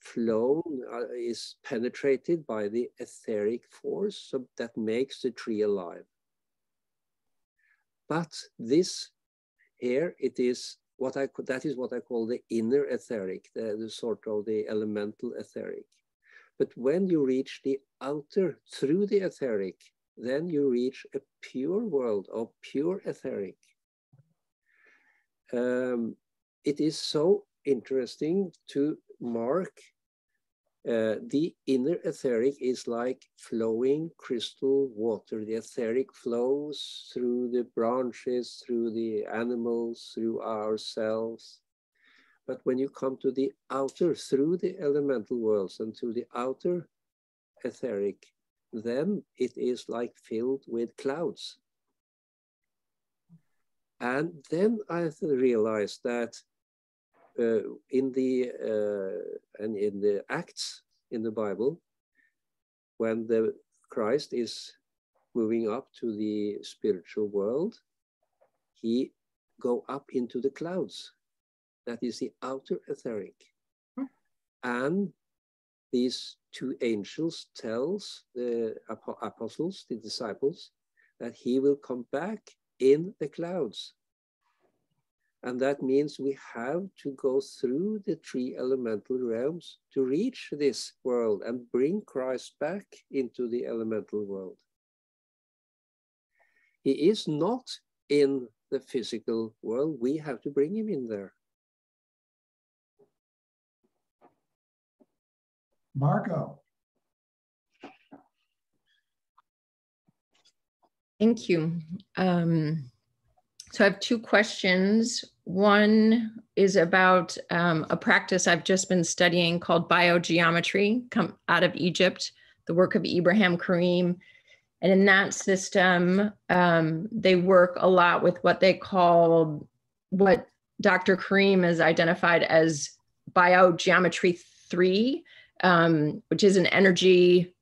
flown, uh, is penetrated by the etheric force so that makes the tree alive. But this here, it is what I could that is what I call the inner etheric, the, the sort of the elemental etheric. But when you reach the outer through the etheric, then you reach a pure world of pure etheric. Um, it is so interesting to mark uh, the inner etheric is like flowing crystal water. The etheric flows through the branches, through the animals, through ourselves. But when you come to the outer, through the elemental worlds and to the outer etheric, then it is like filled with clouds. And then I realized that in the uh, and in the Acts in the Bible, when the Christ is moving up to the spiritual world, he go up into the clouds. That is the outer etheric. Hmm. And these two angels tells the apostles, the disciples, that he will come back in the clouds. And that means we have to go through the three elemental realms to reach this world and bring Christ back into the elemental world. He is not in the physical world. We have to bring him in there. Marco. Thank you. Um, so I have two questions. One is about um, a practice I've just been studying called biogeometry, come out of Egypt, the work of Ibrahim Karim. And in that system, um, they work a lot with what they call what Dr. Karim has identified as biogeometry three, um, which is an energy,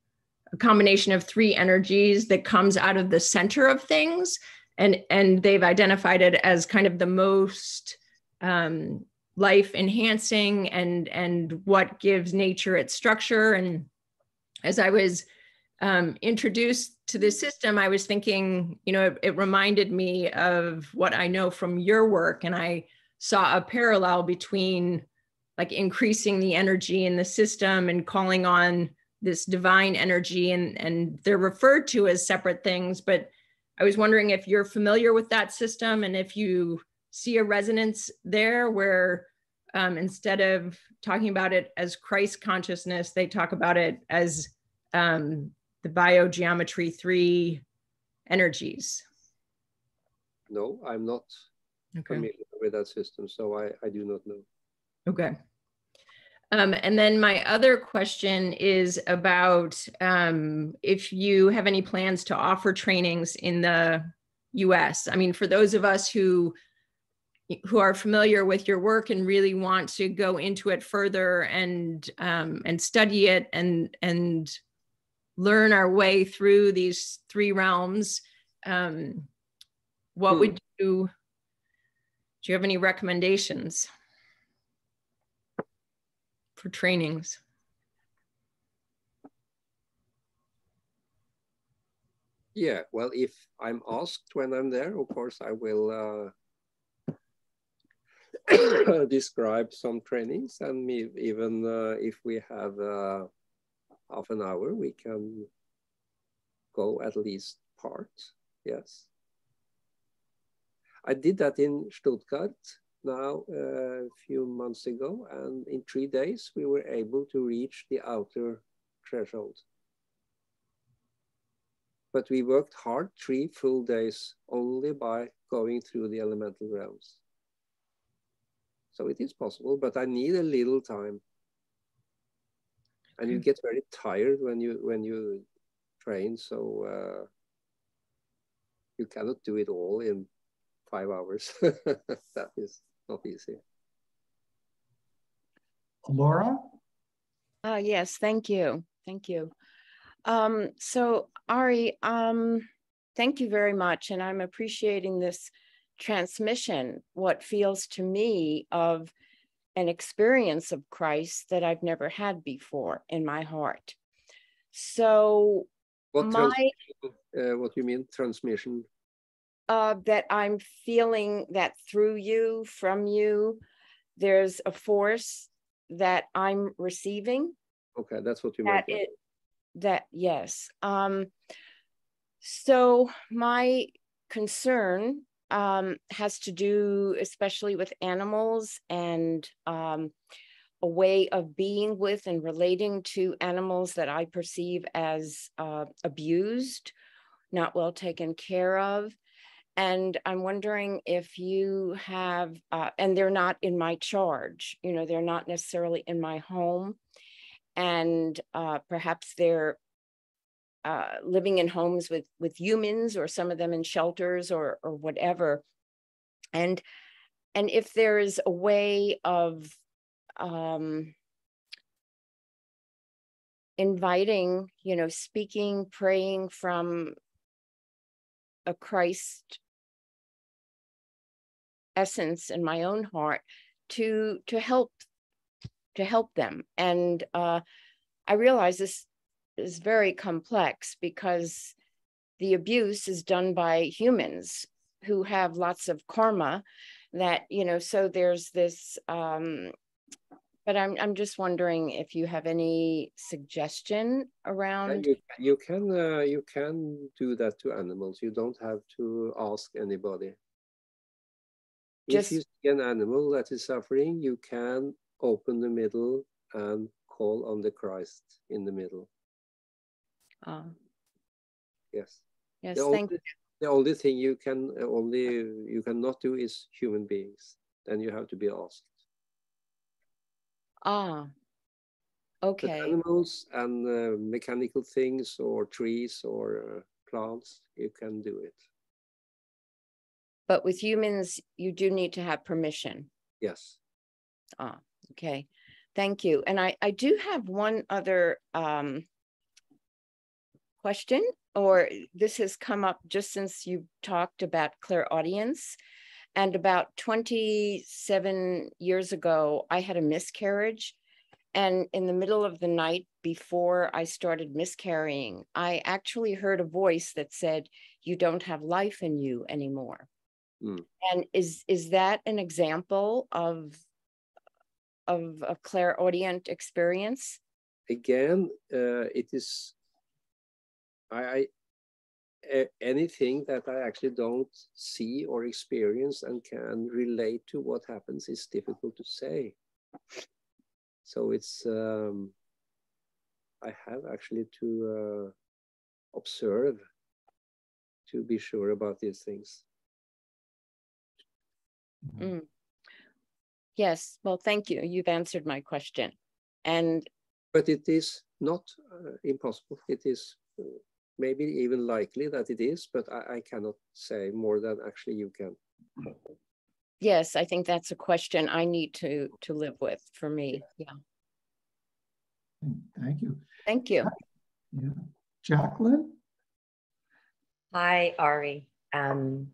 a combination of three energies that comes out of the center of things and and they've identified it as kind of the most um, life enhancing and and what gives nature its structure. And as i was um, introduced to this system i was thinking you know it, it reminded me of what i know from your work. And i saw a parallel between like increasing the energy in the system and calling on this divine energy. And and they're referred to as separate things but i was wondering if you're familiar with that system and if you see a resonance there where um, instead of talking about it as christ consciousness they talk about it as um, the biogeometry three energies No, I'm not okay familiar with that system, so I, I do not know. Okay. Um, and then my other question is about um, if you have any plans to offer trainings in the US. I mean, for those of us who who are familiar with your work and really want to go into it further and um, and study it and and learn our way through these three realms, um, what Hmm. would you do? You have any recommendations? For trainings? Yeah, well, if I'm asked when I'm there, of course, I will uh, [coughs] describe some trainings and me, even uh, if we have uh, half an hour, we can go at least part, yes. I did that in Stuttgart now uh, a few months ago, and in three days we were able to reach the outer threshold. But we worked hard three full days only by going through the elemental realms. So it is possible, but I need a little time. And you get very tired when you when you train, so uh, you cannot do it all in five hours. [laughs] that is not easy. Laura? Uh, yes, thank you. Thank you. Um, so Are, um, thank you very much. And I'm appreciating this transmission, what feels to me of an experience of Christ that I've never had before in my heart. So What, my uh, what you mean transmission? Uh, that I'm feeling that through you, from you, there's a force that I'm receiving Okay, that's what you that meant. it that yes um so my concern um has to do especially with animals and um a way of being with and relating to animals that i perceive as uh, abused not well taken care of and i'm wondering if you have uh, and they're not in my charge you know they're not necessarily in my home. And uh, perhaps they're uh, living in homes with with humans or some of them in shelters or or whatever. And and if there is a way of um, inviting you know speaking praying from a christ essence in my own heart to to help to help them and uh, i realize this is very complex because the abuse is done by humans who have lots of karma that you know so there's this um but i'm i'm just wondering if you have any suggestion around you, you can uh, you can do that to animals. You don't have to ask anybody. Just- if you see an animal that is suffering, you can open the middle and call on the Christ in the middle. uh, Yes. yes the thank only, the only thing you can uh, only you cannot do is human beings. Then you have to be asked. ah But okay animals and uh, mechanical things or trees or uh, plants, you can do it. But with humans you do need to have permission Yes. Ah, okay. Thank you. And I, I do have one other um, question, or this has come up just since you talked about clairaudience. And about 27 years ago, I had a miscarriage. And in the middle of the night before I started miscarrying, I actually heard a voice that said, You don't have life in you anymore. Mm. And is is that an example of of a clairaudient experience? Again, uh, it is I, anything that I actually don't see or experience and can relate to what happens is difficult to say. So it's um, I have actually to uh, observe to be sure about these things. Mm. Yes, well, thank you. You've answered my question. And But it is not uh, impossible. It is uh, maybe even likely that it is, but I, I cannot say more than actually you can. yes, I think that's a question I need to to live with for me. Yeah. Thank you. Thank you. Yeah. Jacqueline? Hi, Are. Um,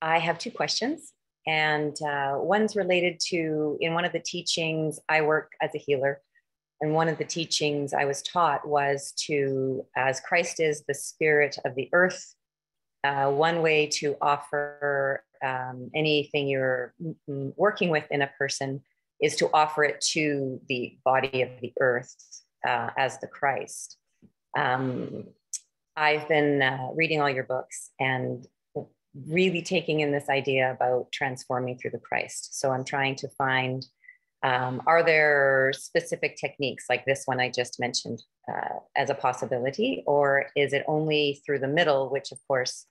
I have two questions, and uh, one's related to in one of the teachings, I work as a healer. And one of the teachings I was taught was to, as Christ is the spirit of the earth, uh, one way to offer um, anything you're mm, working with in a person is to offer it to the body of the earth uh, as the Christ. Um, I've been uh, reading all your books and really taking in this idea about transforming through the Christ. So I'm trying to find um, are there specific techniques like this one I just mentioned uh, as a possibility, or is it only through the middle, which of course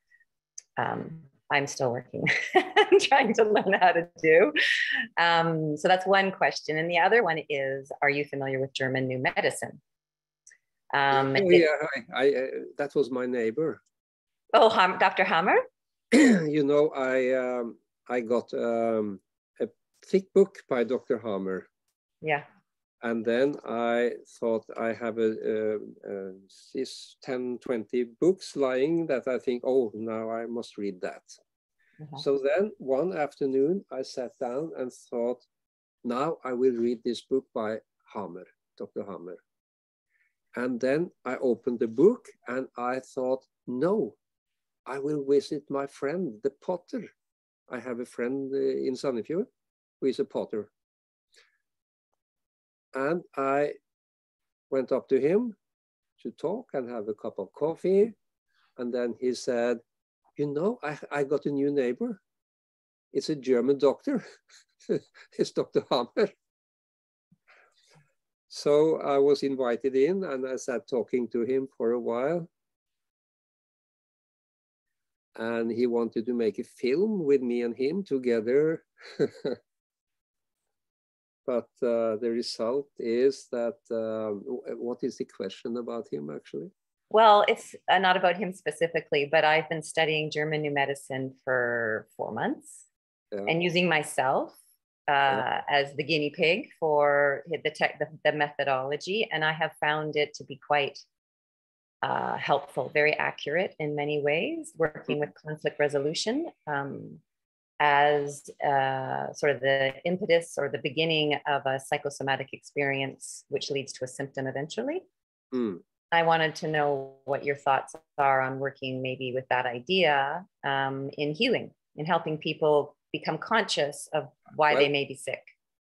um, I'm still working, [laughs] trying to learn how to do. Um, so that's one question. And the other one is Are you familiar with German New Medicine? Um, oh, yeah, I, I, uh, that was my neighbor. oh, Ham- Dr. Hamer? [clears throat] you know, I um, I got um, a thick book by Dr. Hamer, Yeah. and then I thought I have a, uh uh this 10, 20 books lying that I think, oh, now I must read that. Uh-huh. So then one afternoon I sat down and thought, now I will read this book by Hamer, Dr. Hamer. And then I opened the book and I thought, no, I will visit my friend, the potter. I have a friend uh, in Sandefjord who is a potter. And I went up to him to talk and have a cup of coffee. And then he said, You know, I, I got a new neighbor. It's a German doctor. [laughs] it's Dr. Hamer. So I was invited in and I sat talking to him for a while. And he wanted to make a film with me and him together. [laughs] but uh, the result is that, w- what is the question about him actually? Well, it's uh, not about him specifically, but I've been studying German New Medicine for four months Yeah. and using myself uh, as the guinea pig for the tech, the, the methodology, and I have found it to be quite uh, helpful, very accurate in many ways, working with conflict resolution um, as uh, sort of the impetus or the beginning of a psychosomatic experience, which leads to a symptom eventually. Hmm. I wanted to know what your thoughts are on working maybe with that idea um, in healing, in helping people become conscious of why they may be sick.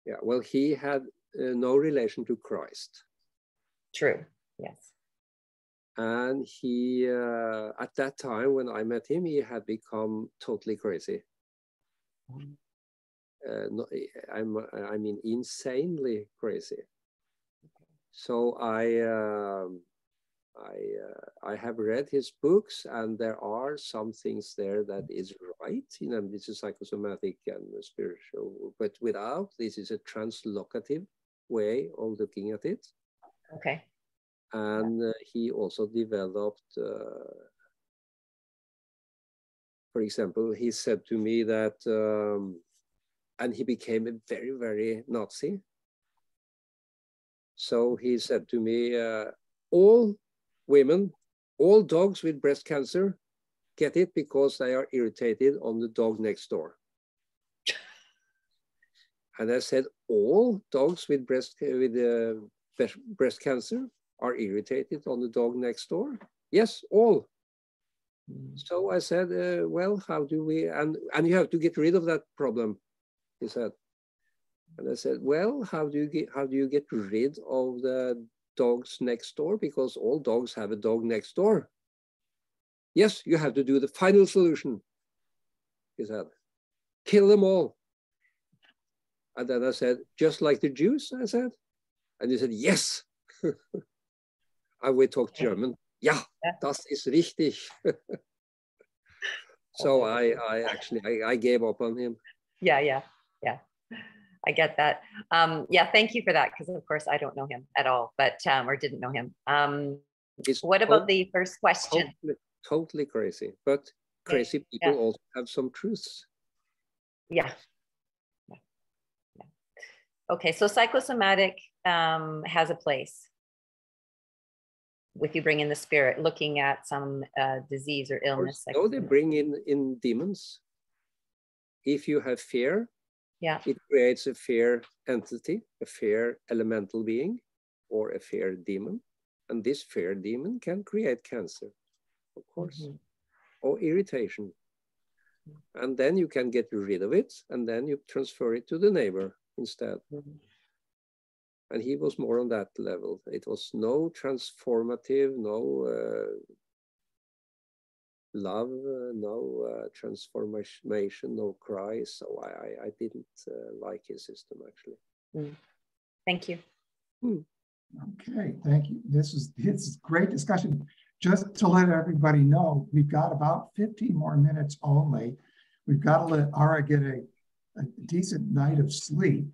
Yeah, well, he had uh, no relation to Christ. True. Yes. And he, uh, at that time when I met him, he had become totally crazy. Uh, no, I'm, I mean, insanely crazy. So I, um, I, uh, I have read his books, and there are some things there that is right. You know, this is psychosomatic and spiritual, but without this is a translocative way of looking at it Okay. And uh, he also developed uh, for example he said to me that um, and he became a very very nazi. So he said to me uh, all women all dogs with breast cancer get it because they are irritated on the dog next door. And i said all dogs with breast with uh, breast- breast cancer are irritated on the dog next door? Yes, all. So I said, uh, well, how do we, and, and you have to get rid of that problem, he said. And I said, well, how do you get, how do you get rid of the dogs next door? Because all dogs have a dog next door. Yes, you have to do the final solution, he said. Kill them all. And then I said, just like the Jews, I said. And he said, yes. [laughs] and we talk German. Yeah, das ist richtig. [laughs] so I, I actually, I, I gave up on him. Yeah, yeah, yeah. I get that. Um, yeah, thank you for that because of course I don't know him at all, but um, or didn't know him. Um, what about the first question? Totally, totally crazy, but crazy people yeah. also have some truths. Yeah. yeah. yeah. Okay, so psychosomatic um, has a place with you bring in the spirit, looking at some uh, disease or illness. No, they bring in in demons. If you have fear, yeah, it creates a fear entity, a fear elemental being, or a fear demon, and this fear demon can create cancer, of course, mm -hmm. or irritation. And then you can get rid of it, and then you transfer it to the neighbor instead. Mm -hmm and he was more on that level. It was no transformative, no uh, love, uh, no uh, transformation, no cry. So I, I, I didn't uh, like his system actually. Mm. Thank you. Hmm. Okay, thank you. This is it's great discussion. Just to let everybody know, we've got about 15 more minutes only. We've got to let Are get a, a decent night of sleep.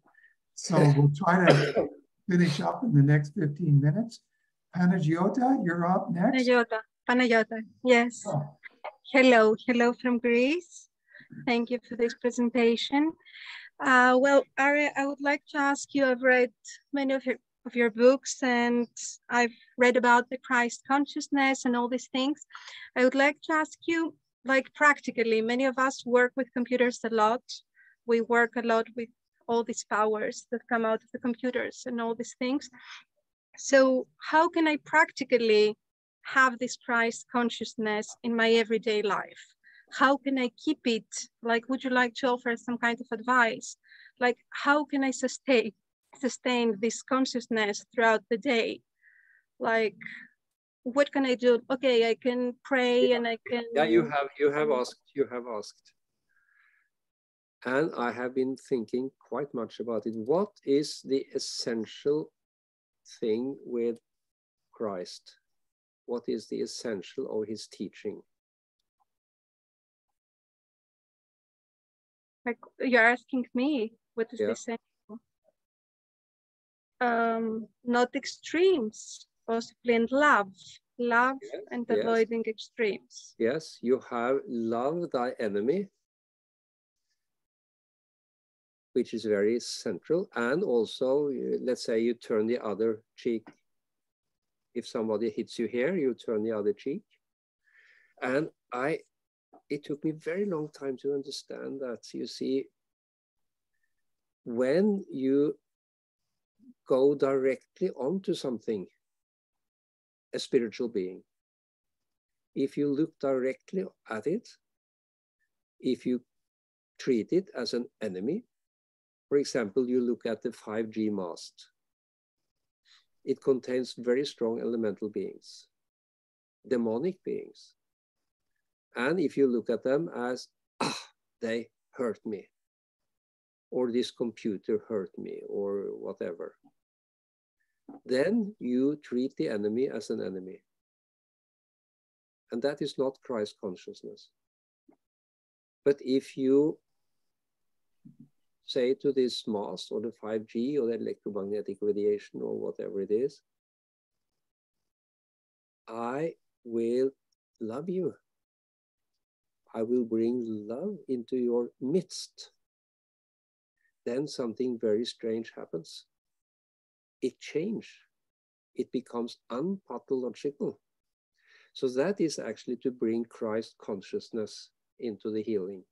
So we'll try to [laughs] finish up in the next 15 minutes. Panagiota, you're up next. Panagiotta, Panagiotta, yes. Oh. Hello, hello from Greece. Thank you for this presentation. Uh, well, Are, I would like to ask you, I've read many of your, of your books and I've read about the Christ consciousness and all these things. I would like to ask you, like practically, many of us work with computers a lot. We work a lot with all these powers that come out of the computers and all these things. So how can I practically have this Christ consciousness in my everyday life? How can I keep it? Like, would you like to offer some kind of advice? Like, how can I sustain sustain this consciousness throughout the day? Like, what can I do? Okay, I can pray yeah. and I can. Yeah, you have you have asked. You have asked. And I have been thinking quite much about it. What is the essential thing with Christ? What is the essential of his teaching? Like you're asking me, what is yeah. the essential? Um, not extremes, possibly and love. Love yes, and yes. avoiding extremes. Yes, you have love thy enemy which is very central. And also, uh, let's say you turn the other cheek. If somebody hits you here, you turn the other cheek. And I, it took me very long time to understand that. You see, when you go directly onto something, a spiritual being, if you look directly at it, if you treat it as an enemy, for example, you look at the 5G mast. It contains very strong elemental beings, demonic beings. And if you look at them as, ah, they hurt me, or this computer hurt me, or whatever, then you treat the enemy as an enemy. And that is not Christ consciousness. But if you say to this mass or the 5G or the electromagnetic radiation or whatever it is, I will love you. I will bring love into your midst. Then something very strange happens. It changes. It becomes unpathological. So that is actually to bring Christ consciousness into the healing.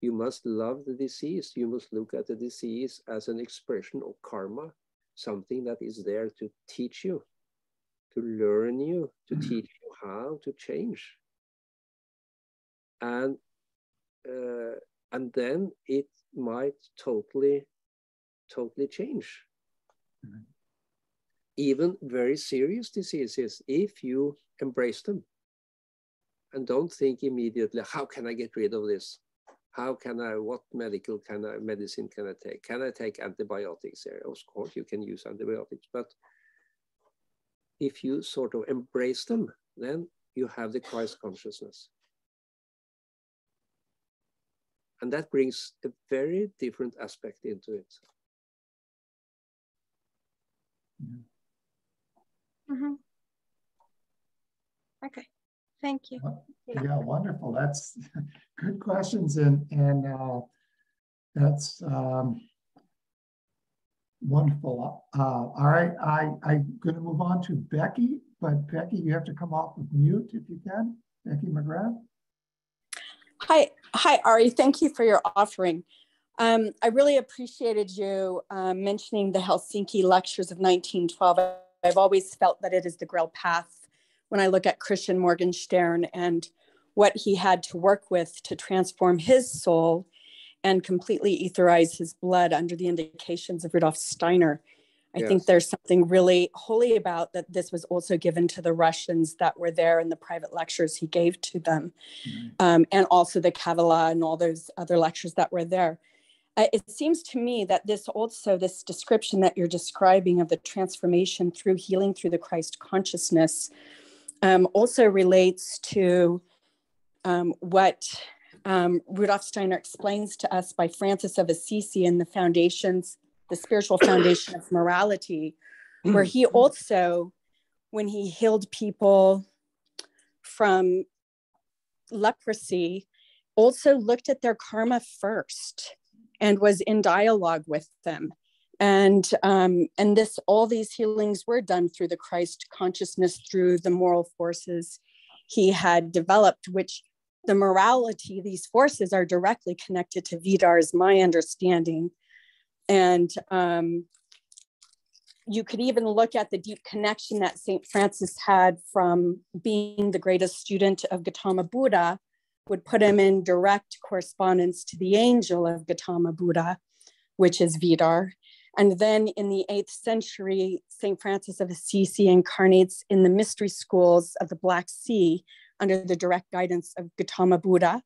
You must love the disease. You must look at the disease as an expression of karma, something that is there to teach you, to learn you, to mm-hmm. teach you how to change. and uh, and then it might totally totally change mm -hmm. even very serious diseases if you embrace them and don't think immediately how can i get rid of this how can i what medical can i medicine can i take? Can i take antibiotics? Here of course you can use antibiotics but if you sort of embrace them then you have the christ consciousness. And that brings a very different aspect into it. Mm -hmm. Okay, thank you. Yeah, wonderful. That's [laughs] good questions, and and uh, that's um, wonderful. Uh, all right, I I'm going to move on to Becky, but Becky, you have to come off of mute if you can. Becky McGrath. Hi, hi, Are. Thank you for your offering. Um, I really appreciated you uh, mentioning the Helsinki lectures of 1912. I've always felt that it is the Grail path when I look at Christian Morgenstern and what he had to work with to transform his soul and completely etherize his blood under the indications of Rudolf Steiner. I yes. think there's something really holy about that this was also given to the Russians that were there in the private lectures he gave to them, mm-hmm. um, and also the Kabbalah and all those other lectures that were there. Uh, it seems to me that this also, this description that you're describing of the transformation through healing through the Christ consciousness, um, also relates to um, what um, Rudolf Steiner explains to us by Francis of Assisi in the foundations the spiritual [coughs] foundation of morality, where he mm. also, when he healed people from leprosy, also looked at their karma first and was in dialogue with them. And um, and this all these healings were done through the Christ consciousness, through the moral forces he had developed, which the morality, these forces are directly connected to Vidar, is my understanding. And um, you could even look at the deep connection that St. Francis had from being the greatest student of Gautama Buddha, would put him in direct correspondence to the angel of Gautama Buddha, which is Vidar. And then in the eighth century, St. Francis of Assisi incarnates in the mystery schools of the Black Sea under the direct guidance of Gautama Buddha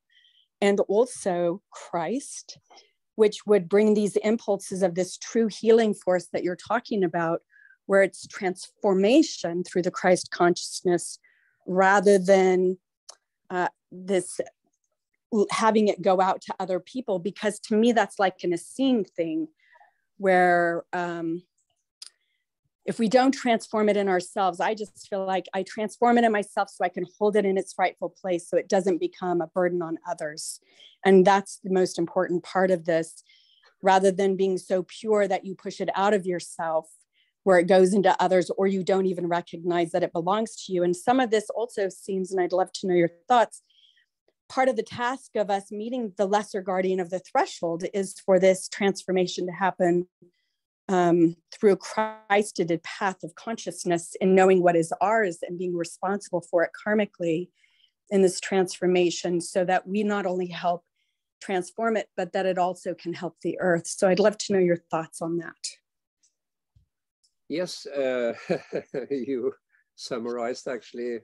and also Christ which would bring these impulses of this true healing force that you're talking about, where it's transformation through the Christ consciousness rather than uh, this having it go out to other people. Because to me, that's like an Essene thing where um, if we don't transform it in ourselves, I just feel like I transform it in myself so I can hold it in its rightful place so it doesn't become a burden on others. And that's the most important part of this, rather than being so pure that you push it out of yourself where it goes into others or you don't even recognize that it belongs to you. And some of this also seems, and I'd love to know your thoughts, part of the task of us meeting the lesser guardian of the threshold is for this transformation to happen um, through a Christed path of consciousness and knowing what is ours and being responsible for it karmically in this transformation so that we not only help transform it, but that it also can help the earth. So I'd love to know your thoughts on that. Yes, uh, [laughs] you summarized actually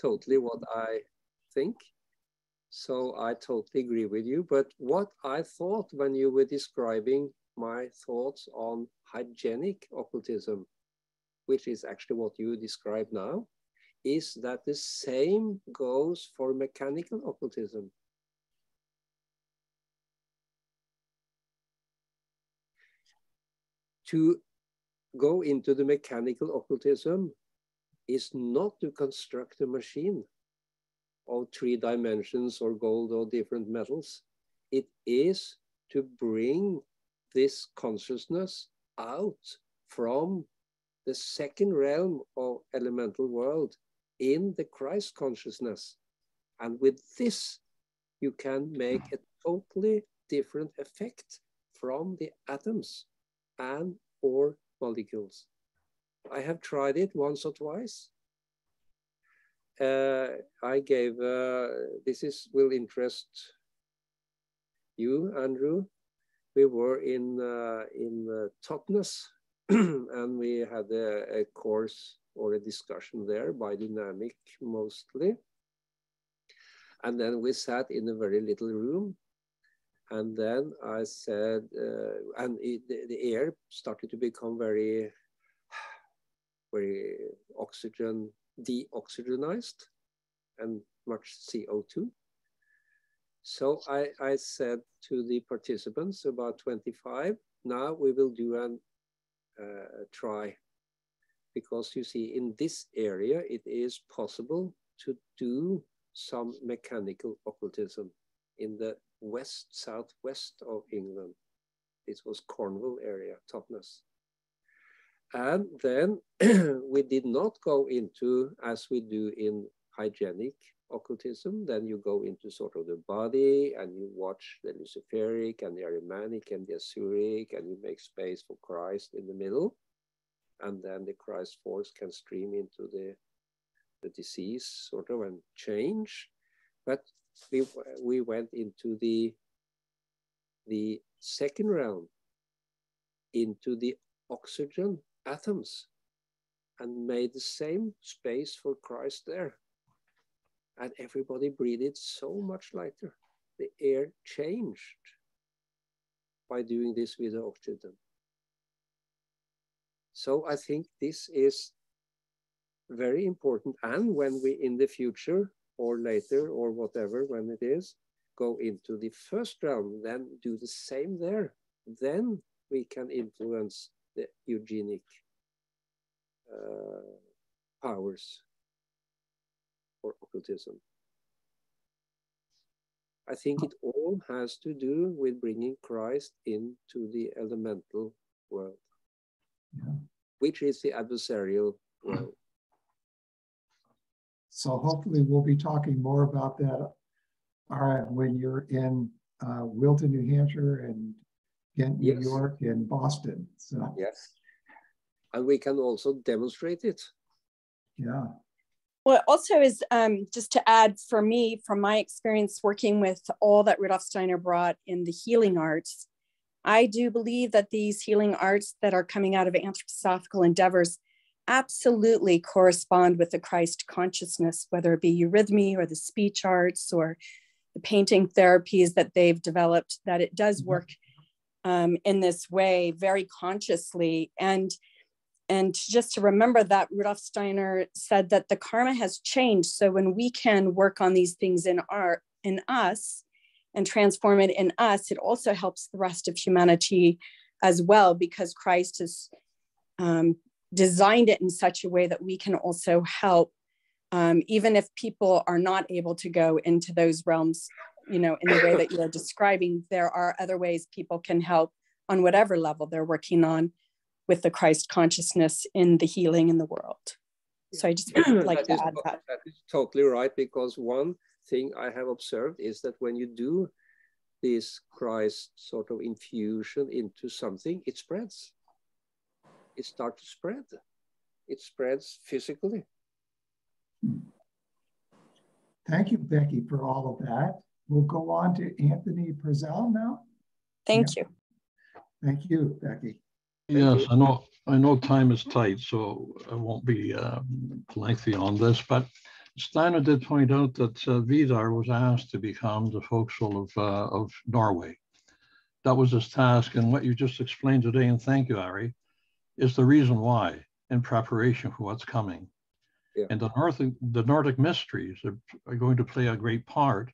totally what I think. So I totally agree with you. But what I thought when you were describing my thoughts on hygienic occultism, which is actually what you describe now, is that the same goes for mechanical occultism. To go into the mechanical occultism is not to construct a machine of three dimensions or gold or different metals. It is to bring this consciousness out from the second realm of elemental world in the Christ consciousness. And with this, you can make a totally different effect from the atoms and or molecules. I have tried it once or twice. Uh, I gave, uh, this is will interest you, Andrew. We were in, uh, in Totnes [clears throat] and we had a, a course or a discussion there, biodynamic mostly. And then we sat in a very little room. And then I said, uh, and it, the, the, air started to become very, [sighs] very oxygen, deoxygenized and much CO2. So I, I said to the participants, about 25, now we will do an uh, try because you see in this area it is possible to do some mechanical occultism in the west southwest of England. This was Cornwall area, Totnes. And then [clears throat] we did not go into, as we do in hygienic occultism, then you go into sort of the body and you watch the Luciferic and the Ahrimanic and the Asuric and you make space for Christ in the middle. And then the Christ force can stream into the, the disease sort of and change. But we, we went into the, the second round, into the oxygen atoms and made the same space for Christ there and everybody breathed so much lighter. The air changed by doing this with the oxygen. So I think this is very important. And when we in the future or later or whatever, when it is, go into the first round, then do the same there. Then we can influence the eugenic uh, powers or occultism. I think it all has to do with bringing Christ into the elemental world, yeah. which is the adversarial world. So hopefully we'll be talking more about that all right, when you're in uh, Wilton, New Hampshire, and Ghent, New yes. York, and Boston. So yes, and we can also demonstrate it. Yeah. Well, also is um, just to add for me, from my experience working with all that Rudolf Steiner brought in the healing arts, I do believe that these healing arts that are coming out of anthroposophical endeavors absolutely correspond with the Christ consciousness, whether it be eurythmy or the speech arts or the painting therapies that they've developed, that it does mm-hmm. work um, in this way very consciously. And and just to remember that Rudolf Steiner said that the karma has changed. So when we can work on these things in our in us and transform it in us, it also helps the rest of humanity as well, because Christ has um, designed it in such a way that we can also help, um, even if people are not able to go into those realms, you know, in the way that you're describing, there are other ways people can help on whatever level they're working on with the Christ consciousness in the healing in the world. So I just would [clears throat] like to add that. That is totally right, because one thing I have observed is that when you do this Christ sort of infusion into something, it spreads. It starts to spread. It spreads physically. Thank you, Becky, for all of that. We'll go on to Anthony Purcell now. Thank yeah. you. Thank you, Becky. Yes, I know. I know time is tight, so I won't be uh, lengthy on this. But Steiner did point out that uh, Vidar was asked to become the folk soul of uh, of Norway. That was his task, and what you just explained today, and thank you, Are, is the reason why in preparation for what's coming. Yeah. And the North, the Nordic mysteries are, are going to play a great part.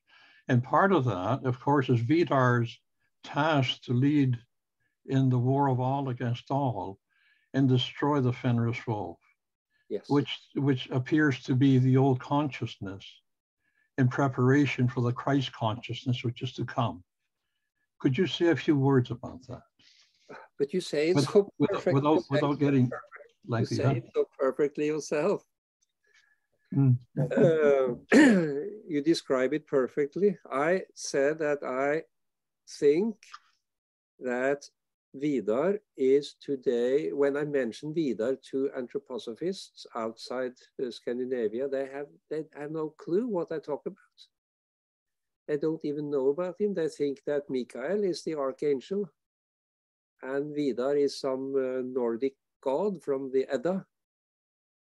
And part of that, of course, is Vidar's task to lead in the war of all against all and destroy the Fenris wolf, yes. which, which appears to be the old consciousness in preparation for the Christ consciousness which is to come. Could you say a few words about that? But you say it With, so perfectly. Without, without getting like you say it so perfectly yourself. Mm. Uh, [clears throat] you describe it perfectly. I said that I think that Vidar is today, when I mention Vidar to anthroposophists outside Scandinavia, they have, they have no clue what I talk about. They don't even know about him. They think that Mikael is the archangel and Vidar is some uh, Nordic god from the Edda,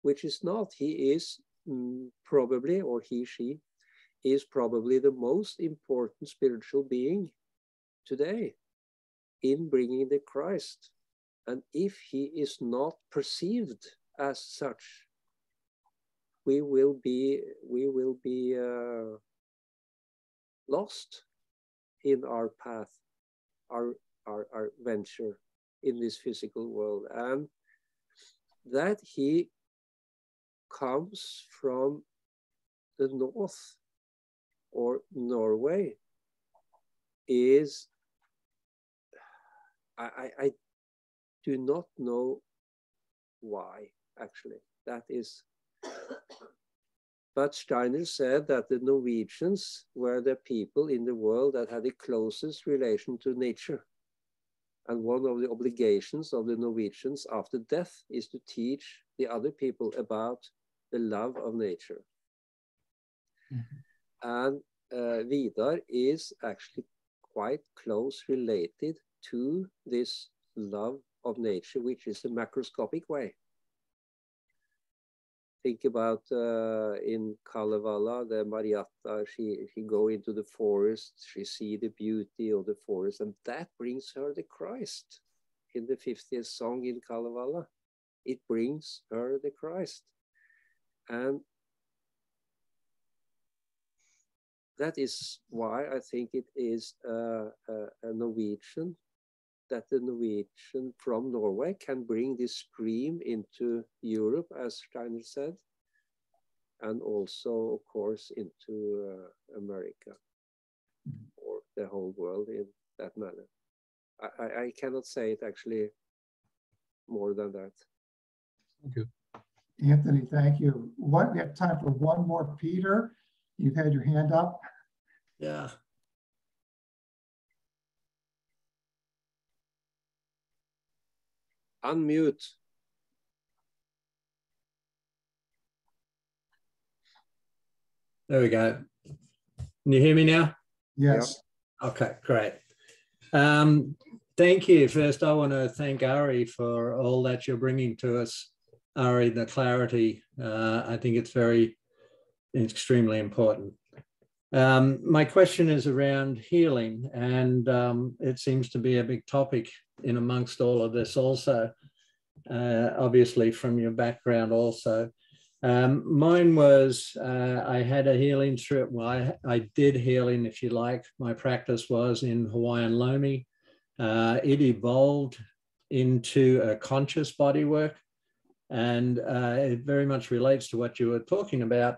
which is not. He is probably, or he, she, is probably the most important spiritual being today in bringing the Christ. And if he is not perceived as such, we will be we will be uh, lost in our path, our, our our venture in this physical world, and that he comes from the north or Norway is I, I do not know why, actually. That is, but Steiner said that the Norwegians were the people in the world that had the closest relation to nature. And one of the obligations of the Norwegians after death is to teach the other people about the love of nature. Mm -hmm. And uh, Vidar is actually quite close related to this love of nature, which is the macroscopic way. Think about uh, in Kalevala, the Marjatta, she, she go into the forest, she see the beauty of the forest, and that brings her the Christ. In the 50th song in Kalevala, it brings her the Christ. And that is why I think it is a, a, a Norwegian that the Norwegian from Norway can bring this stream into Europe, as Steiner said, and also, of course, into uh, America or the whole world in that manner. I, I cannot say it actually more than that. Thank you. Anthony, thank you. What, we have time for one more. Peter, you've had your hand up. Yeah, Unmute. There we go. Can you hear me now? Yes. Okay, great. Um, thank you. First, I want to thank Are for all that you're bringing to us. Are, the clarity, uh, I think it's very, extremely important. Um, my question is around healing, and um, it seems to be a big topic in amongst all of this also, uh, obviously from your background also. Um, mine was, uh, I had a healing trip. Well, I, I, did healing, if you like. My practice was in Hawaiian Lomi. Uh, it evolved into a conscious body work. And uh, it very much relates to what you were talking about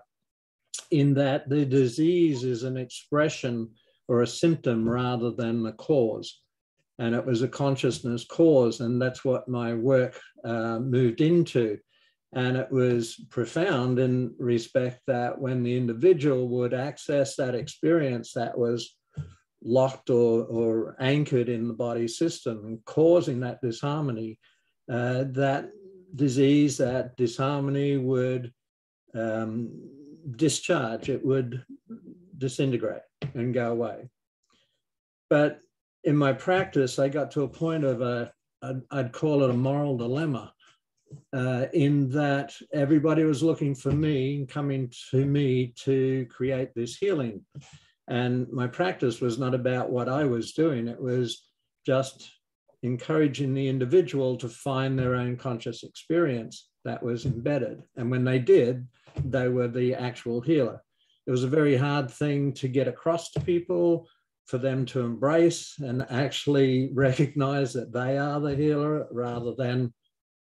in that the disease is an expression or a symptom rather than the cause. And it was a consciousness cause, and that's what my work uh, moved into. And it was profound in respect that when the individual would access that experience that was locked or, or anchored in the body system and causing that disharmony, uh, that disease, that disharmony would um, discharge, it would disintegrate and go away. But in my practice, I got to a point of a, I'd call it a moral dilemma, uh, in that everybody was looking for me, coming to me to create this healing. And my practice was not about what I was doing, it was just encouraging the individual to find their own conscious experience that was embedded. And when they did, they were the actual healer. It was a very hard thing to get across to people, for them to embrace and actually recognize that they are the healer rather than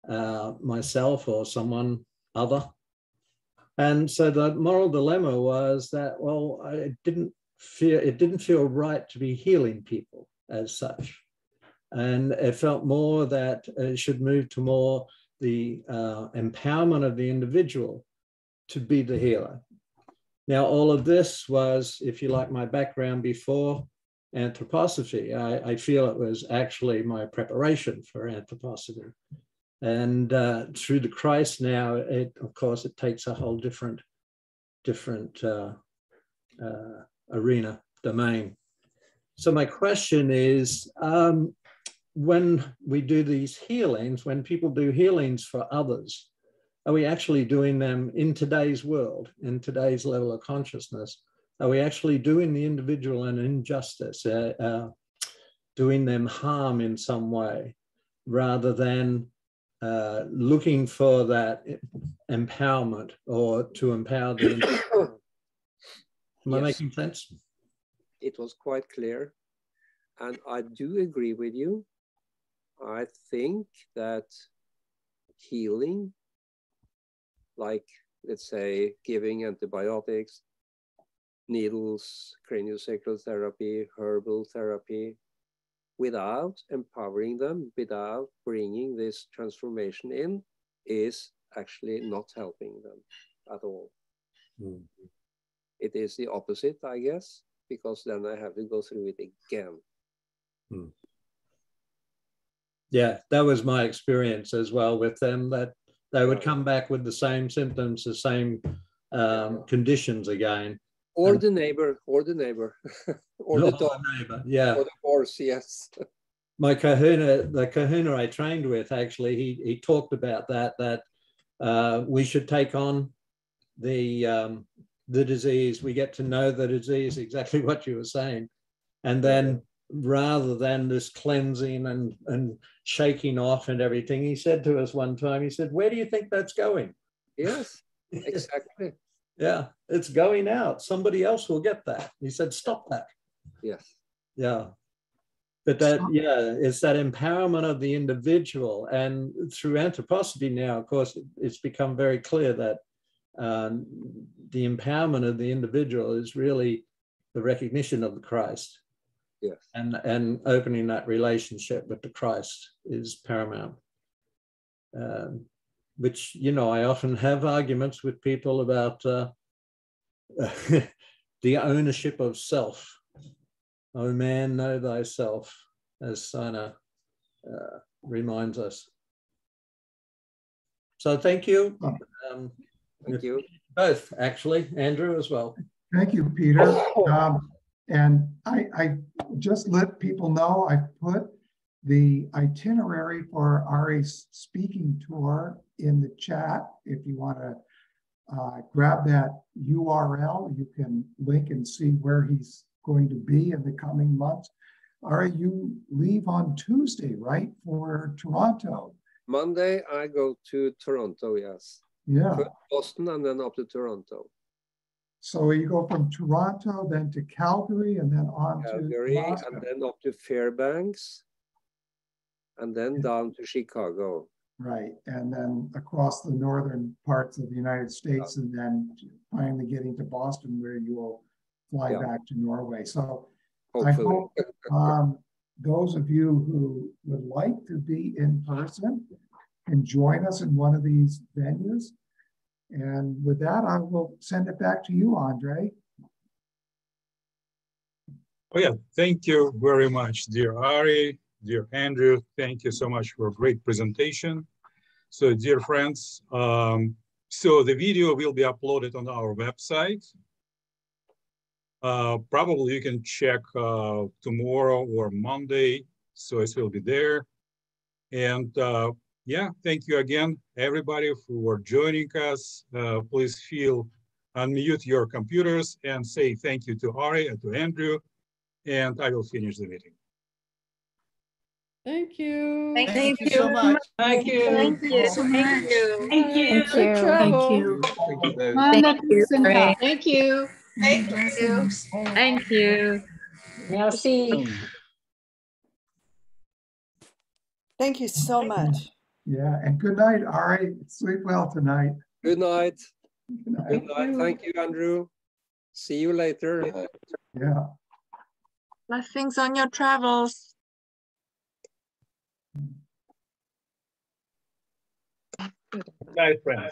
uh, myself or someone other. And so the moral dilemma was that, well, I didn't feel, it didn't feel right to be healing people as such. And it felt more that it should move to more the uh, empowerment of the individual to be the healer. Now, all of this was, if you like, my background before anthroposophy. I, I, feel it was actually my preparation for anthroposophy. And uh, through the Christ now, it, of course, it takes a whole different, different uh, uh, arena, domain. So my question is, um, when we do these healings, when people do healings for others, are we actually doing them in today's world, in today's level of consciousness? Are we actually doing the individual an injustice, uh, uh, doing them harm in some way, rather than uh, looking for that empowerment or to empower the [coughs] Am I making sense? It was quite clear. And I do agree with you. I think that healing, like let's say giving antibiotics, needles, craniosacral therapy, herbal therapy, without empowering them, without bringing this transformation in, is actually not helping them at all. Mm. It is the opposite, I guess, because then I have to go through it again. Hmm. Yeah, that was my experience as well with them, that they would come back with the same symptoms, the same um, conditions again. Or and, the neighbor, or the neighbor, [laughs] or the dog, neighbor, yeah. Or the horse, yes. [laughs] my kahuna, the kahuna I trained with, actually, he, he talked about that, that uh, we should take on the um, the disease, we get to know the disease, [laughs] exactly what you were saying. And then rather than this cleansing and, and shaking off and everything, he said to us one time, he said, Where do you think that's going? Yes, [laughs] exactly. yeah, it's going out. Somebody else will get that. He said, Stop that. Yes. Yeah. But that, yeah, it's that empowerment of the individual. And through anthroposophy now, of course, it's become very clear that um, the empowerment of the individual is really the recognition of the Christ. Yes. And, and opening that relationship with the Christ is paramount. Um, which, you know, I often have arguments with people about uh, [laughs] the ownership of self. Oh man, know thyself, as Steiner uh, reminds us. So thank you. Um, Thank you. Both, actually, Andrew as well. Thank you, Peter. Um, and I, I just let people know I put the itinerary for Are's speaking tour in the chat. If you want to uh, grab that URL, you can link and see where he's going to be in the coming months. Are, you leave on Tuesday, right, for Toronto? Monday, I go to Toronto, yes. Yeah. Boston and then up to Toronto. So you go from Toronto, then to Calgary, and then on Calgary, to Calgary, and then up to Fairbanks, and then down to Chicago. Right, and then across the northern parts of the United States, yeah. and then finally getting to Boston, where you will fly yeah. back to Norway. So Hopefully. I hope um, those of you who would like to be in person can join us in one of these venues. And with that, I will send it back to you, Andrei. Oh yeah, thank you very much, dear Are, dear Andrew. Thank you so much for a great presentation. So dear friends, um, so the video will be uploaded on our website. Uh, probably you can check uh, tomorrow or Monday, so it will be there. And uh, yeah, thank you again, everybody, for joining us. Uh, please feel unmute your computers and say thank you to Are and to Andrew, and I will finish the meeting. Thank you. Thank, thank you, so much. Thank you. Thank you. Thank you. Thank you. Thank you. Thank you. Thank you. Thank you. Thank you. Thank you. Merci. Thank you so much. Yeah, and good night, Are. Sleep well tonight. Good night. Good night. Good night. Thank you, Andrew. See you later. Yeah. Blessings on your travels. Good night, friends.